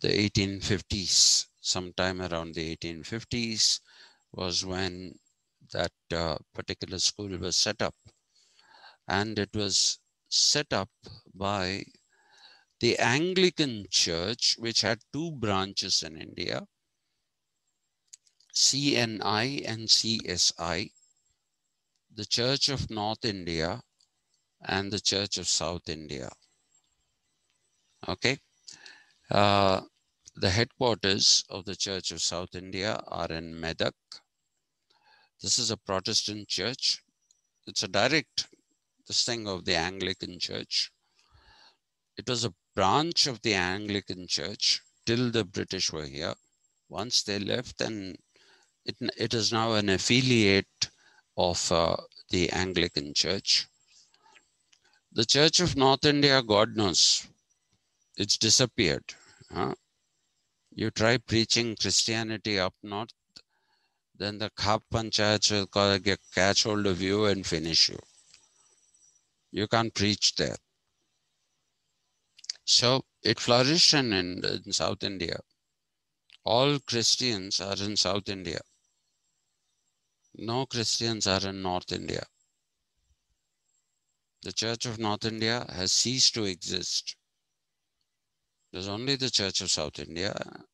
the 1850s. Sometime around the 1850s was when that uh, particular school was set up. And it was set up by the Anglican Church, which had two branches in India, CNI and CSI, the Church of North India and the Church of South India. Okay. Uh, the headquarters of the Church of South India are in Medak. This is a Protestant church. It's a direct this thing of the Anglican Church. It was a branch of the Anglican Church till the British were here. Once they left, then it, it is now an affiliate of uh, the Anglican Church. The Church of North India, God knows, it's disappeared. Huh? You try preaching Christianity up north, then the Khap Panchayats will get, catch hold of you and finish you. You can't preach there. So it flourished in, in South India. All Christians are in South India. No Christians are in North India. The Church of North India has ceased to exist. There's only the Church of South India.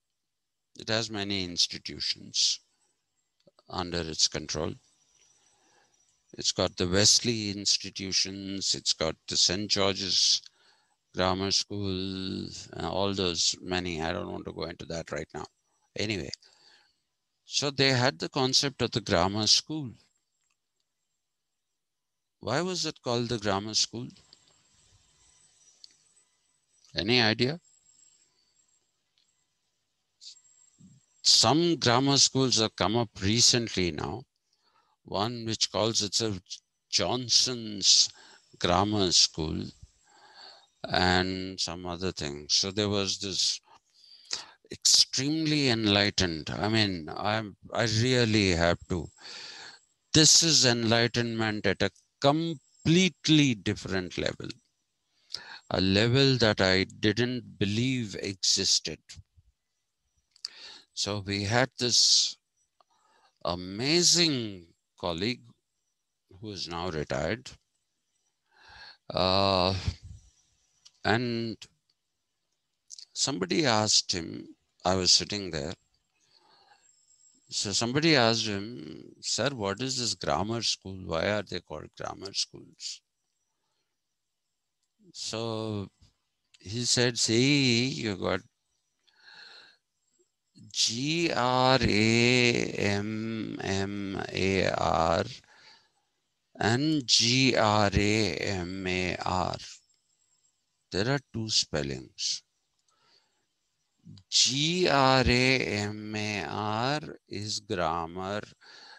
It has many institutions under its control. It's got the Wesley institutions, it's got the St. George's Grammar School, uh, all those many. I don't want to go into that right now. Anyway, so they had the concept of the grammar school. Why was it called the grammar school? Any idea? Some grammar schools have come up recently now. One which calls itself Johnson's Grammar School and some other things. So there was this extremely enlightened. I mean, I'm I really have to. This is enlightenment at a completely different level. A level that I didn't believe existed. So we had this amazing colleague who is now retired. Uh, and somebody asked him, I was sitting there. So somebody asked him, Sir, what is this grammar school? Why are they called grammar schools? So he said, See, you got G R A M M A R and G R A M A R. There are two spellings. G R A M A R is grammar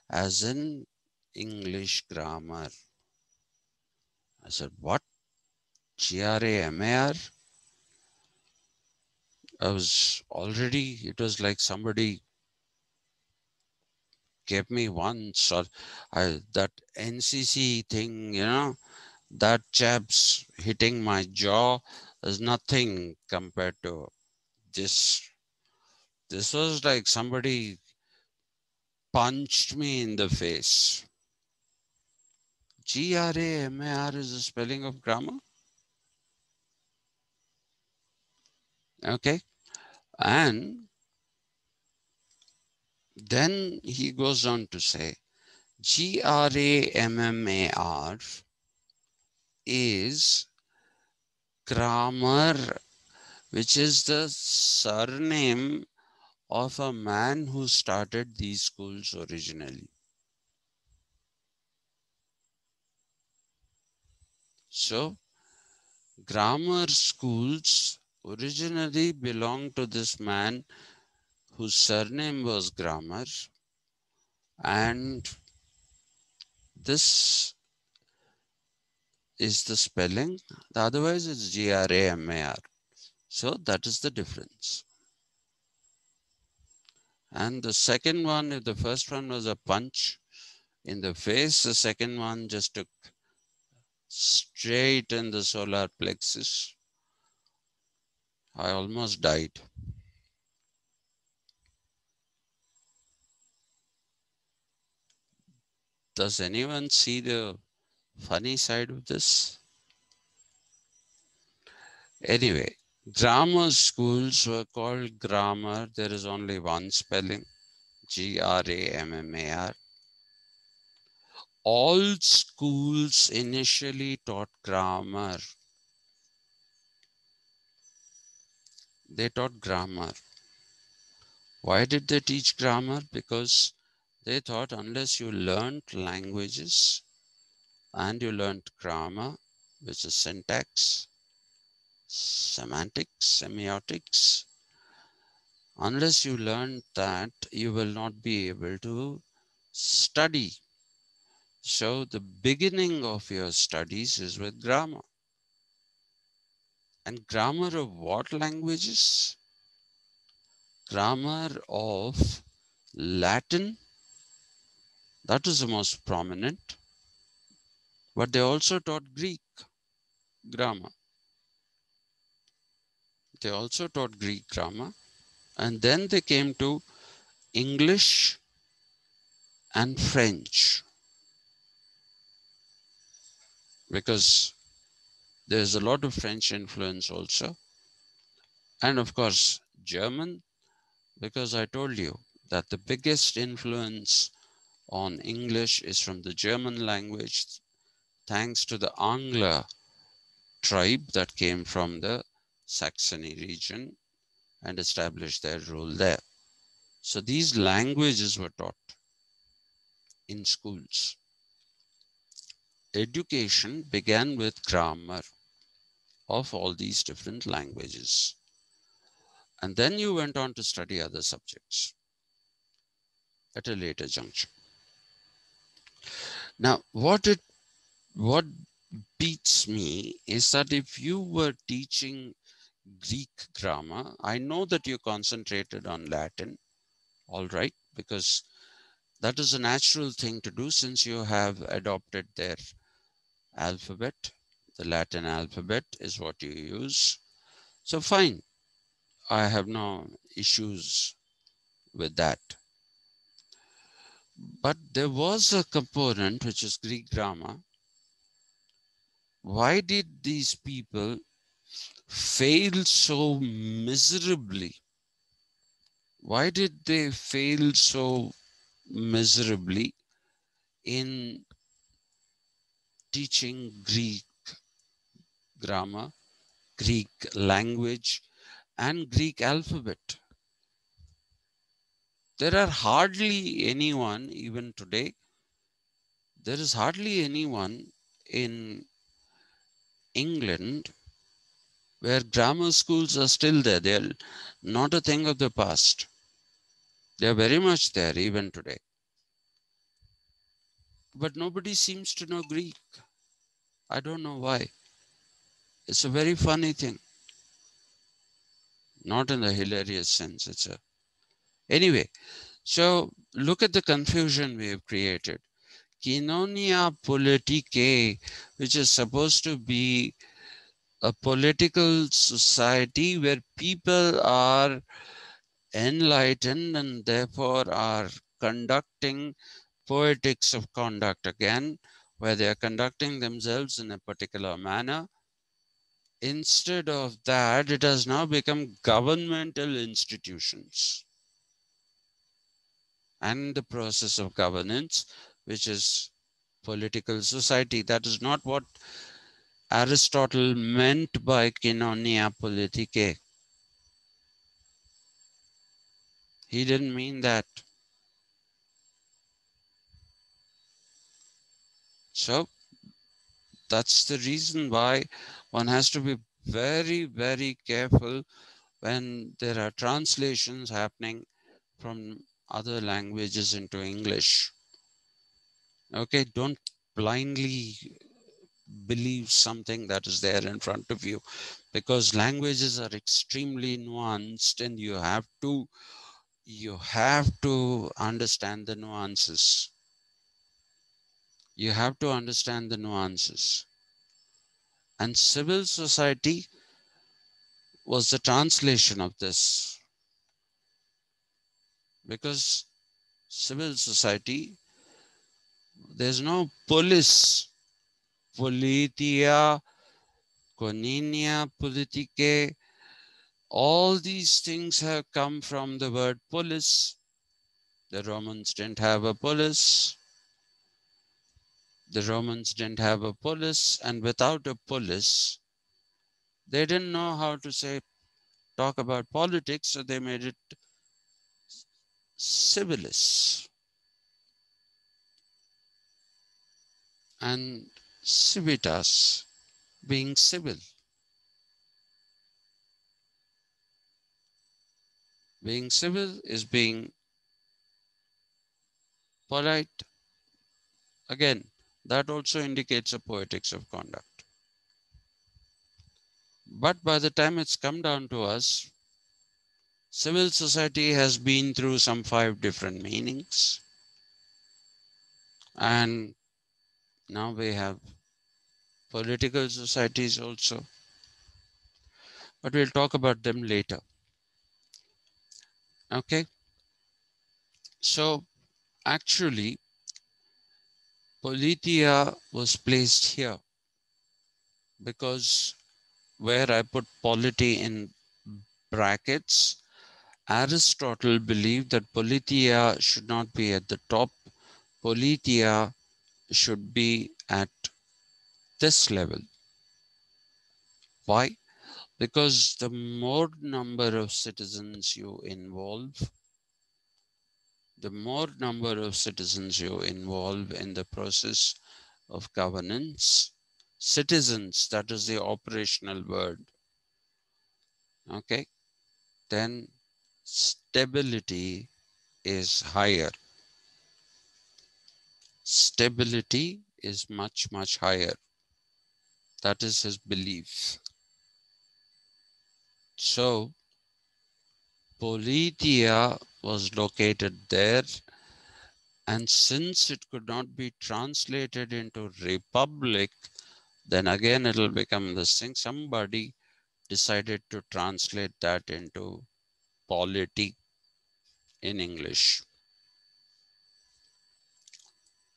as in English grammar. I said, What? G R A M A R? I was already, it was like somebody gave me once or I, that NCC thing, you know, that chap's hitting my jaw is nothing compared to this. This was like somebody punched me in the face. G R A M A R is the spelling of grammar. Okay. And then he goes on to say G R A M M A R is grammar, which is the surname of a man who started these schools originally. So, grammar schools originally belonged to this man whose surname was Grammar, and this is the spelling. Otherwise, it's G R A M A R. So that is the difference. And the second one, if the first one was a punch in the face, the second one just took straight in the solar plexus. I almost died. Does anyone see the funny side of this? Anyway, grammar schools were called grammar. There is only one spelling, G-R-A-M-M-A-R. All schools initially taught grammar. They taught grammar. Why did they teach grammar? Because they thought unless you learned languages and you learned grammar, which is syntax, semantics, semiotics, unless you learn that, you will not be able to study. So the beginning of your studies is with grammar. And grammar of what languages? Grammar of Latin, that is the most prominent. But they also taught Greek grammar. They also taught Greek grammar. And then they came to English and French. Because there's a lot of French influence also. And of course, German, because I told you that the biggest influence on English is from the German language, thanks to the Angler tribe that came from the Saxony region and established their rule there. So these languages were taught in schools. Education began with grammar of all these different languages. And then you went on to study other subjects at a later juncture. Now, what it what beats me is that if you were teaching Greek grammar, I know that you concentrated on Latin, all right, because that is a natural thing to do since you have adopted their alphabet. The Latin alphabet is what you use. So fine, I have no issues with that. But there was a component, which is Greek grammar. Why did these people fail so miserably? Why did they fail so miserably in teaching Greek grammar, Greek language, and Greek alphabet? There are hardly anyone, even today, there is hardly anyone in England where grammar schools are still there. They are not a thing of the past. They are very much there even today. But nobody seems to know Greek. I don't know why. It's a very funny thing. Not in a hilarious sense. It's a anyway. So look at the confusion we have created. Koinonia politike, which is supposed to be a political society where people are enlightened and therefore are conducting poetics of conduct again, where they are conducting themselves in a particular manner. Instead of that, it has now become governmental institutions and the process of governance, which is political society. That is not what Aristotle meant by Koinonia Politike. He didn't mean that. So that's the reason why one has to be very, very careful when there are translations happening from other languages into English. Okay, don't blindly believe something that is there in front of you because languages are extremely nuanced and you have to you have to understand the nuances you have to understand the nuances and civil society was the translation of this because civil society there's no police politeia, koinonia politike. All these things have come from the word polis. The Romans didn't have a polis. The Romans didn't have a polis, and without a polis, they didn't know how to say, talk about politics, so they made it civilis. And civitas, being civil. Being civil is being polite. Again, that also indicates a poetics of conduct. But by the time it's come down to us, civil society has been through some five different meanings. And now we have political societies also. But we'll talk about them later. Okay. So actually, Politeia was placed here because where I put polity in brackets, Aristotle believed that Politeia should not be at the top. Politeia should be at this level. Why? Because the more number of citizens you involve, the more number of citizens you involve in the process of governance, citizens, that is the operational word, okay, then stability is higher. Stability is much, much higher. That is his belief. So, Politeia was located there. And since it could not be translated into republic, then again it'll become this thing. Somebody decided to translate that into polity in English.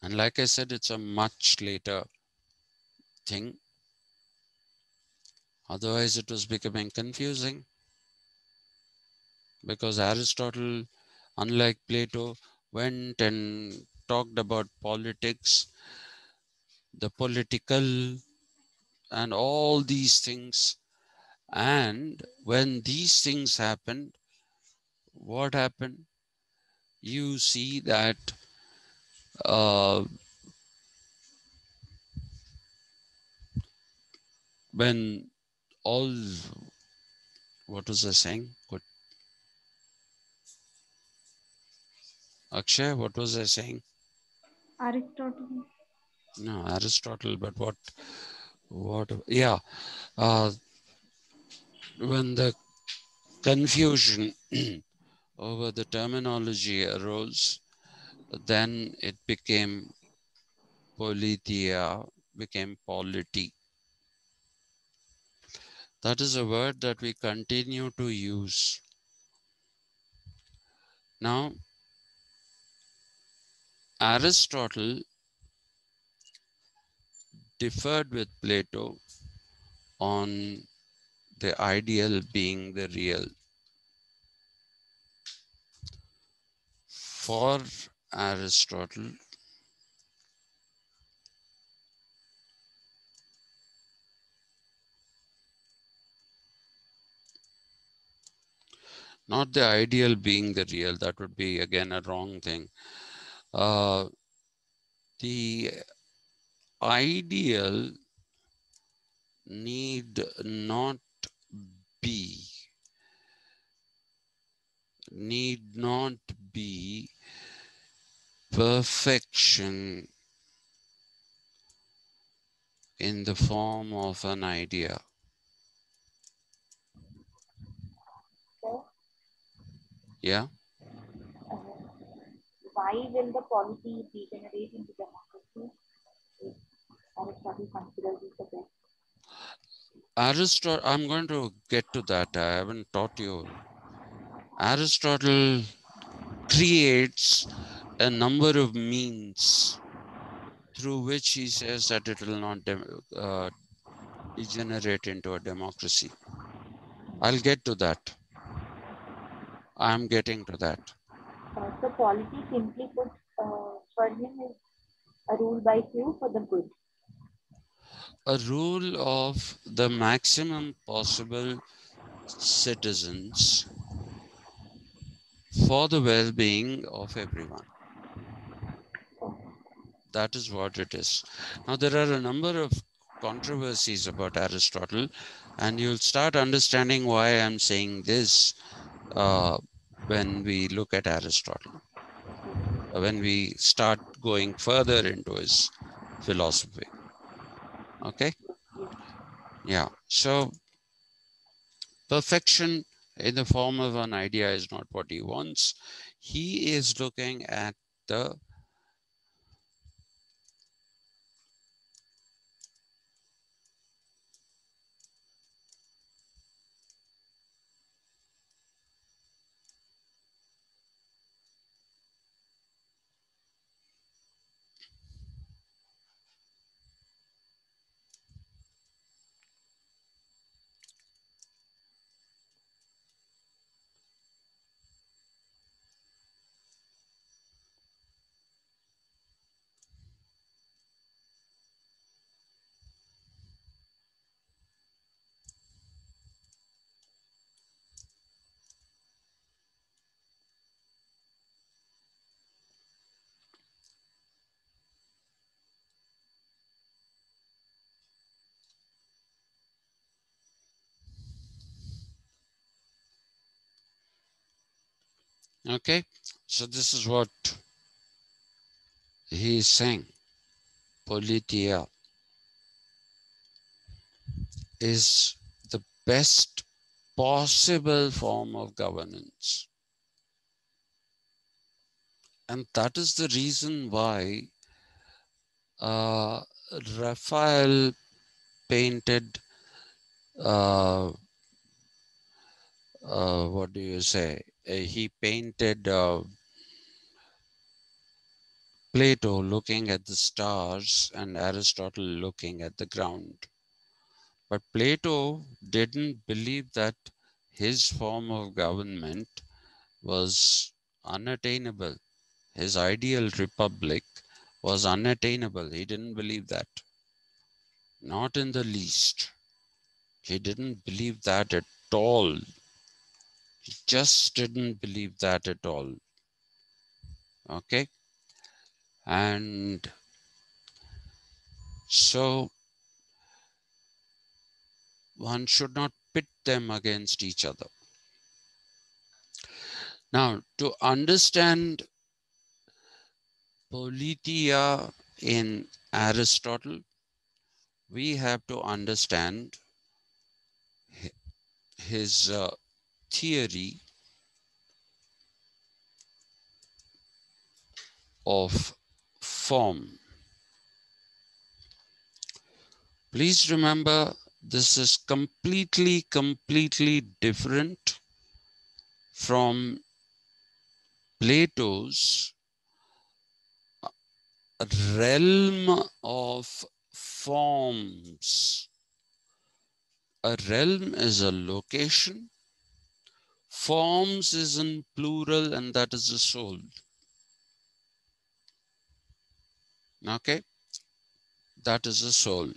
And like I said, it's a much later thing. Otherwise, it was becoming confusing because Aristotle, unlike Plato, went and talked about politics, the political, and all these things. And when these things happened, what happened? You see that uh, when all what was I saying? Good. Akshay, what was I saying? Aristotle. No, Aristotle, but what what yeah. Uh when the confusion over the terminology arose, then it became politeia, became polity. That is a word that we continue to use. Now, Aristotle differed with Plato on the ideal being the real. For Aristotle, not the ideal being the real, that would be again a wrong thing. Uh, the ideal need not be need not be perfection in the form of an idea. Yeah. Why will the polity degenerate into democracy Aristotle considers it the best? Aristotle, I'm going to get to that. I haven't taught you. Aristotle creates a number of means through which he says that it will not uh, degenerate into a democracy. I'll get to that. I'm getting to that. Uh, so polity simply put uh, for him is a rule by few for the good. A rule of the maximum possible citizens for the well being of everyone. That is what it is. Now, there are a number of controversies about Aristotle, and you'll start understanding why I'm saying this uh, when we look at Aristotle, when we start going further into his philosophy. Okay? Yeah. So, perfection in the form of an idea is not what he wants. He is looking at the Okay, so this is what he is saying. Politeia is the best possible form of governance. And that is the reason why uh, Raphael painted, uh, uh, what do you say? He painted uh, Plato looking at the stars and Aristotle looking at the ground. But Plato didn't believe that his form of government was unattainable. His ideal republic was unattainable. He didn't believe that. Not in the least. He didn't believe that at all. Just didn't believe that at all. Okay? And so one should not pit them against each other. Now, to understand politeia in Aristotle, we have to understand his uh, theory of form. Please remember this is completely, completely different from Plato's realm of forms. A realm is a location. Forms is in plural and that is the soul. Okay? That is the soul.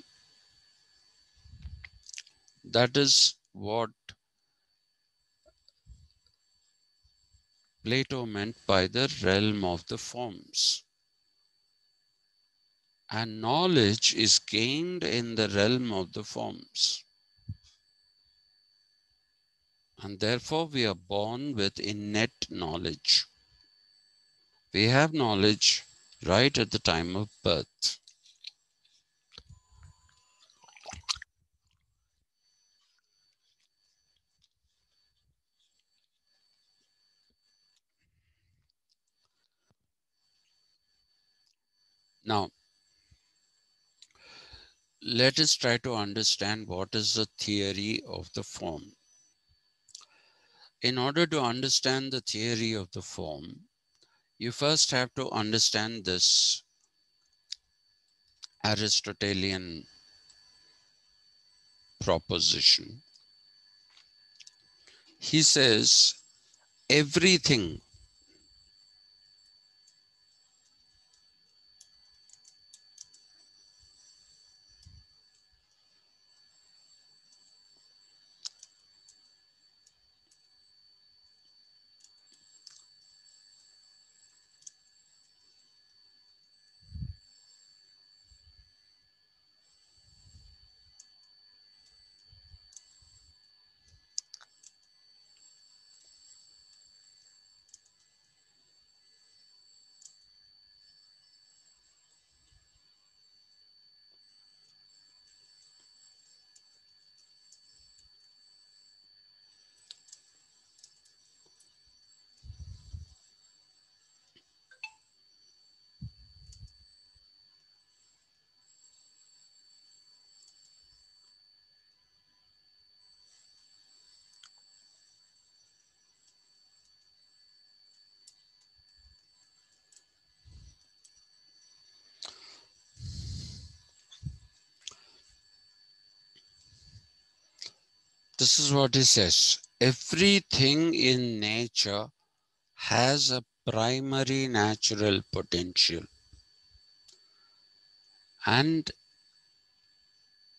That is what Plato meant by the realm of the forms. And knowledge is gained in the realm of the forms. And therefore, we are born with innate knowledge. We have knowledge right at the time of birth. Now, let us try to understand what is the theory of the form. In order to understand the theory of the form, you first have to understand this Aristotelian proposition. He says everything This is what he says. Everything in nature has a primary natural potential. And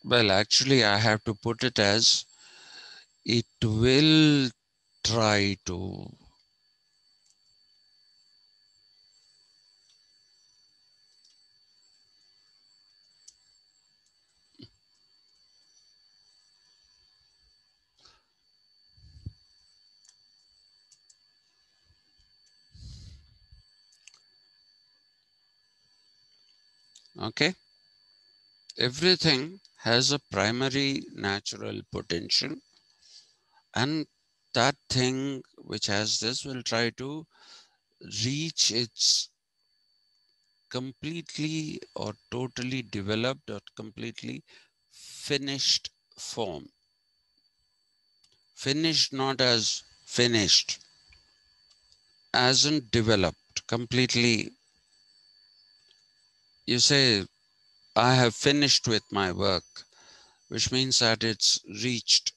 well, actually, I have to put it as it will try to Okay. Everything has a primary natural potential and that thing which has this will try to reach its completely or totally developed or completely finished form. Finished not as finished, as in developed, completely you say, I have finished with my work, which means that it's reached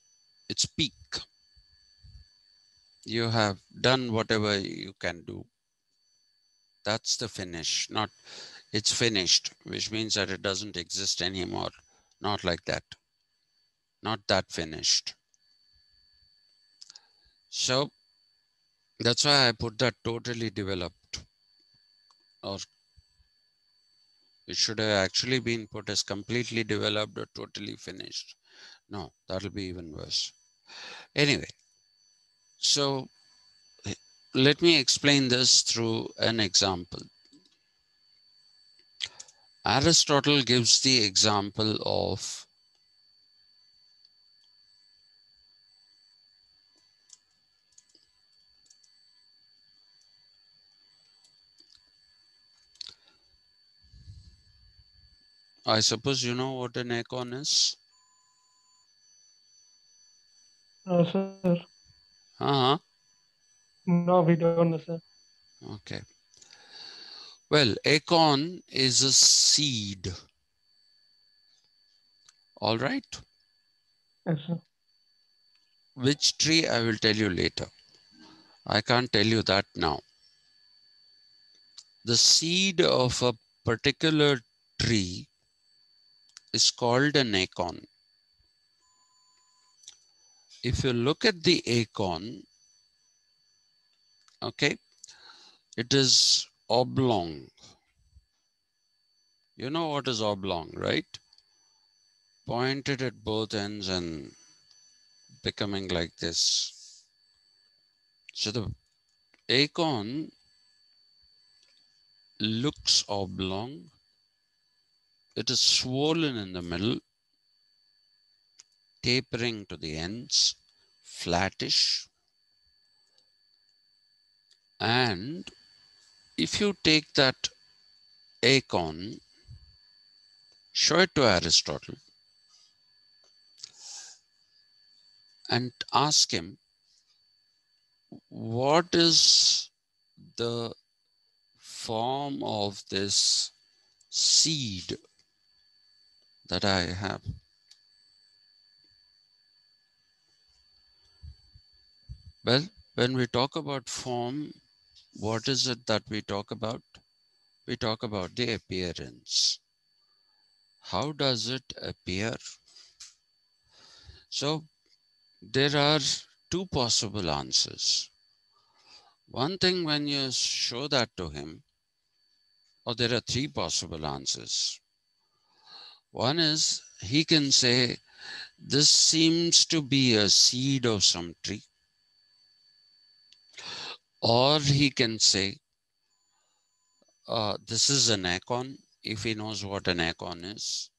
its peak. You have done whatever you can do. That's the finish, not it's finished, which means that it doesn't exist anymore. Not like that. Not that finished. So that's why I put that totally developed or it should have actually been put as completely developed or totally finished. No, that'll be even worse. Anyway, so let me explain this through an example. Aristotle gives the example of I suppose you know what an acorn is? No, sir. Uh-huh. No, we don't know, sir. Okay. Well, acorn is a seed. All right. Yes, sir. Which tree I will tell you later. I can't tell you that now. The seed of a particular tree is called an acorn. If you look at the acorn, okay, it is oblong. You know what is oblong, right? Pointed at both ends and becoming like this. So the acorn looks oblong. It is swollen in the middle, tapering to the ends, flattish. And if you take that acorn, show it to Aristotle, and ask him, what is the form of this seed that I have? Well, when we talk about form, what is it that we talk about? We talk about the appearance. How does it appear? So there are two possible answers. One thing when you show that to him, or there are three possible answers. One is he can say, this seems to be a seed of some tree. Or he can say, uh, this is an acorn, if he knows what an acorn is.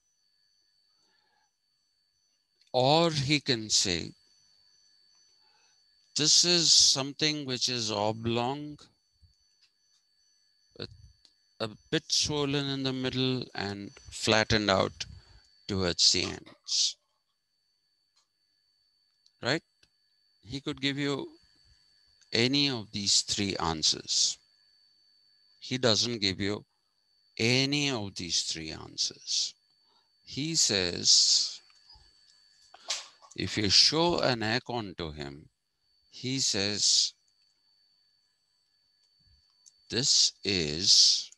Or he can say, this is something which is oblong, a bit swollen in the middle and flattened out towards the ends. Right? He could give you any of these three answers. He doesn't give you any of these three answers. He says, if you show an acorn to him, he says, this is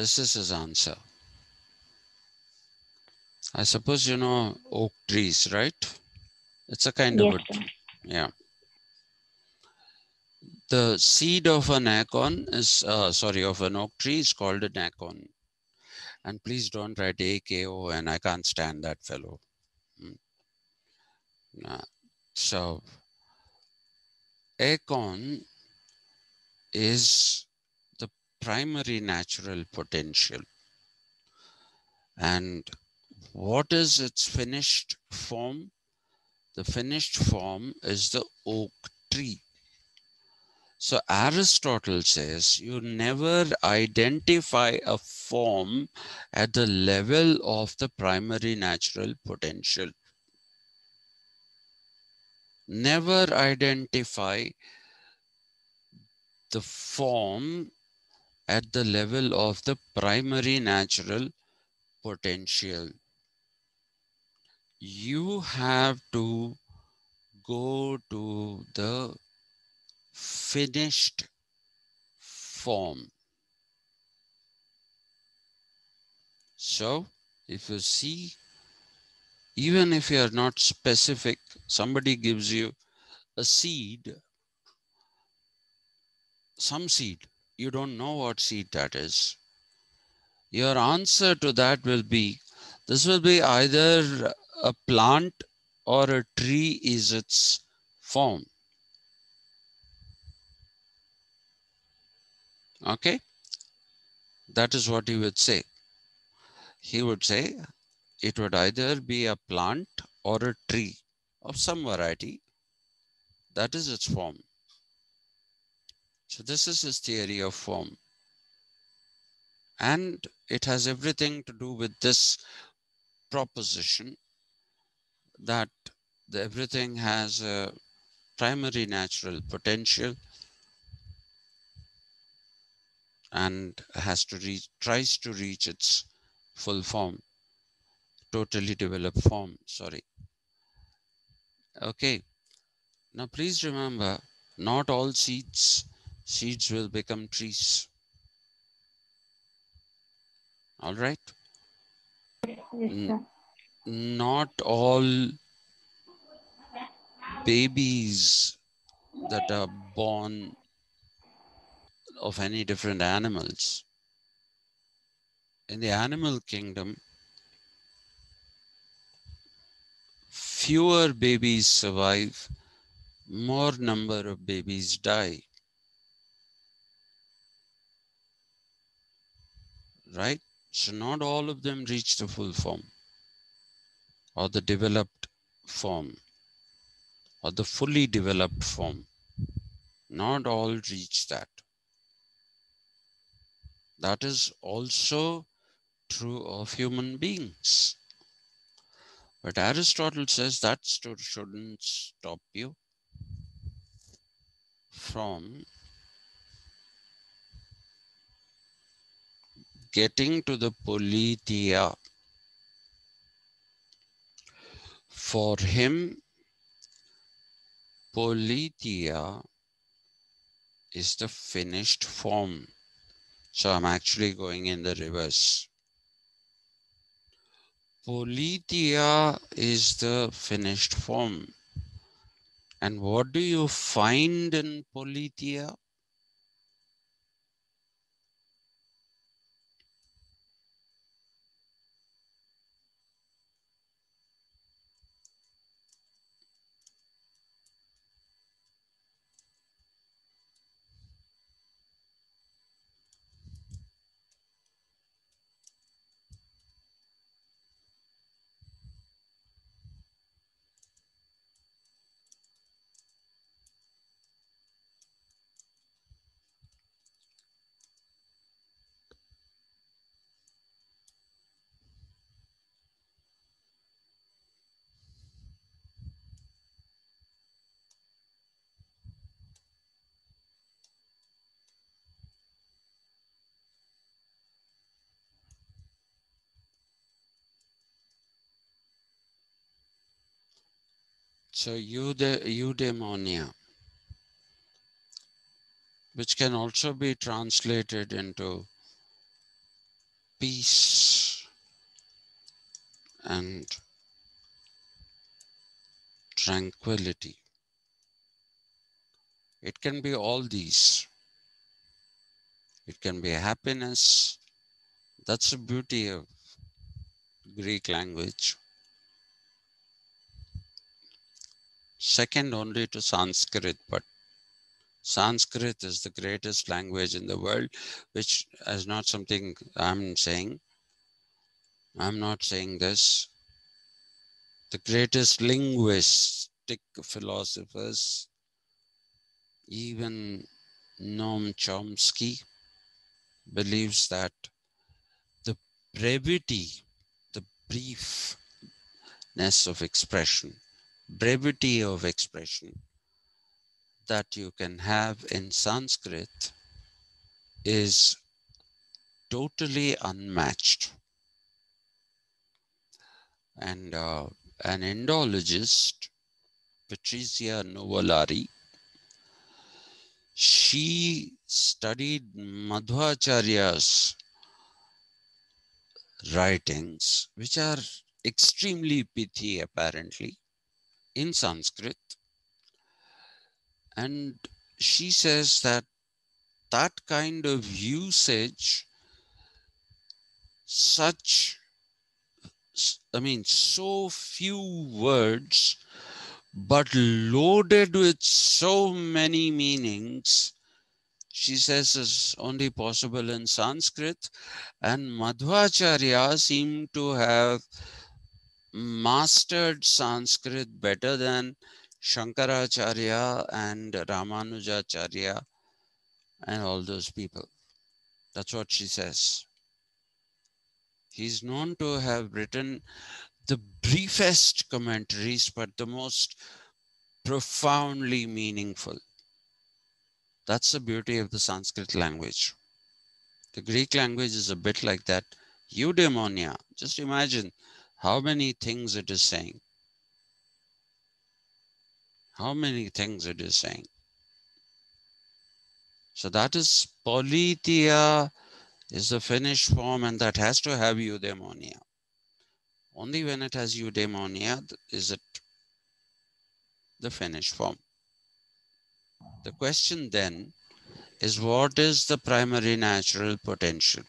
this is his answer. I suppose you know oak trees, right? It's a kind Yes, of a yeah. The seed of an acorn is, uh, sorry, of an oak tree is called an acorn. And please don't write AKO and I can't stand that fellow. Mm. Nah. So, acorn is primary natural potential. And what is its finished form? The finished form is the oak tree. So Aristotle says you never identify a form at the level of the primary natural potential. Never identify the form at the level of the primary natural potential. You have to go to the finished form. So if you see, even if you are not specific, somebody gives you a seed, some seed, you don't know what seed that is. Your answer to that will be, this will be either a plant or a tree is its form. Okay, that is what he would say. He would say it would either be a plant or a tree of some variety. That is its form. So this is his theory of form. And it has everything to do with this proposition that everything has a primary natural potential and has to reach tries to reach its full form totally developed form sorry okay now please remember not all seeds seeds will become trees all right Yes, not all babies that are born of any different animals. In the animal kingdom, fewer babies survive, more number of babies die. Right? So not all of them reach the full form or the developed form or the fully developed form. Not all reach that. That is also true of human beings. But Aristotle says that shouldn't stop you from getting to the politeia. For him, politeia is the finished form. So I'm actually going in the reverse. Politeia is the finished form. And what do you find in politeia? So eude, eudaimonia, which can also be translated into peace and tranquility. It can be all these. It can be happiness. That's the beauty of Greek language. Second only to Sanskrit, but Sanskrit is the greatest language in the world, which is not something I'm saying. I'm not saying this. The greatest linguistic philosophers, even Noam Chomsky, believes that the brevity, the briefness of expression, brevity of expression that you can have in Sanskrit is totally unmatched. And uh, an Indologist, Patricia Novolari, she studied Madhvacharya's writings, which are extremely pithy apparently, in Sanskrit. And she says that that kind of usage, such, I mean, so few words, but loaded with so many meanings, she says is only possible in Sanskrit. And Madhvacharya seemed to have mastered Sanskrit better than Shankaracharya and Ramanujacharya and all those people. That's what she says. He's known to have written the briefest commentaries, but the most profoundly meaningful. That's the beauty of the Sanskrit language. The Greek language is a bit like that. Eudaimonia. Just imagine how many things it is saying. How many things it is saying. So that is politeia is the finished form and that has to have eudaimonia. Only when it has eudaimonia is it the finished form. The question then is what is the primary natural potential?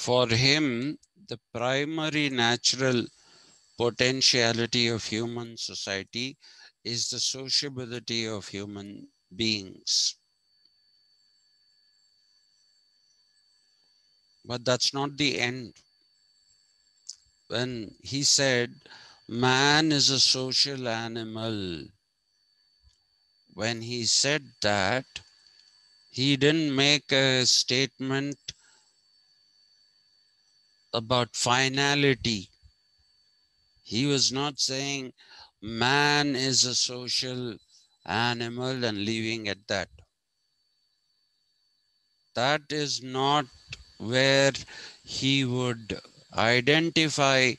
For him, the primary natural potentiality of human society is the sociability of human beings. But that's not the end. When he said, man is a social animal, when he said that, he didn't make a statement about finality. He was not saying man is a social animal and leaving at that. That is not where he would identify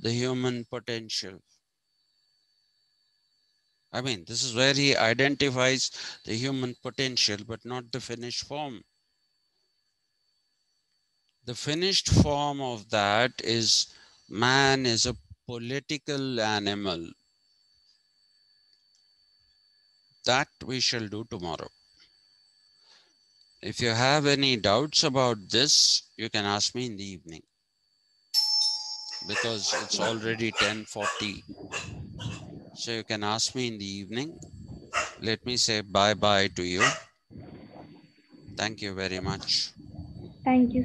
the human potential. I mean, this is where he identifies the human potential, but not the finished form. The finished form of that is man is a political animal. That we shall do tomorrow. If you have any doubts about this, you can ask me in the evening. Because it's already 1040. So you can ask me in the evening. Let me say bye-bye to you. Thank you very much. Thank you,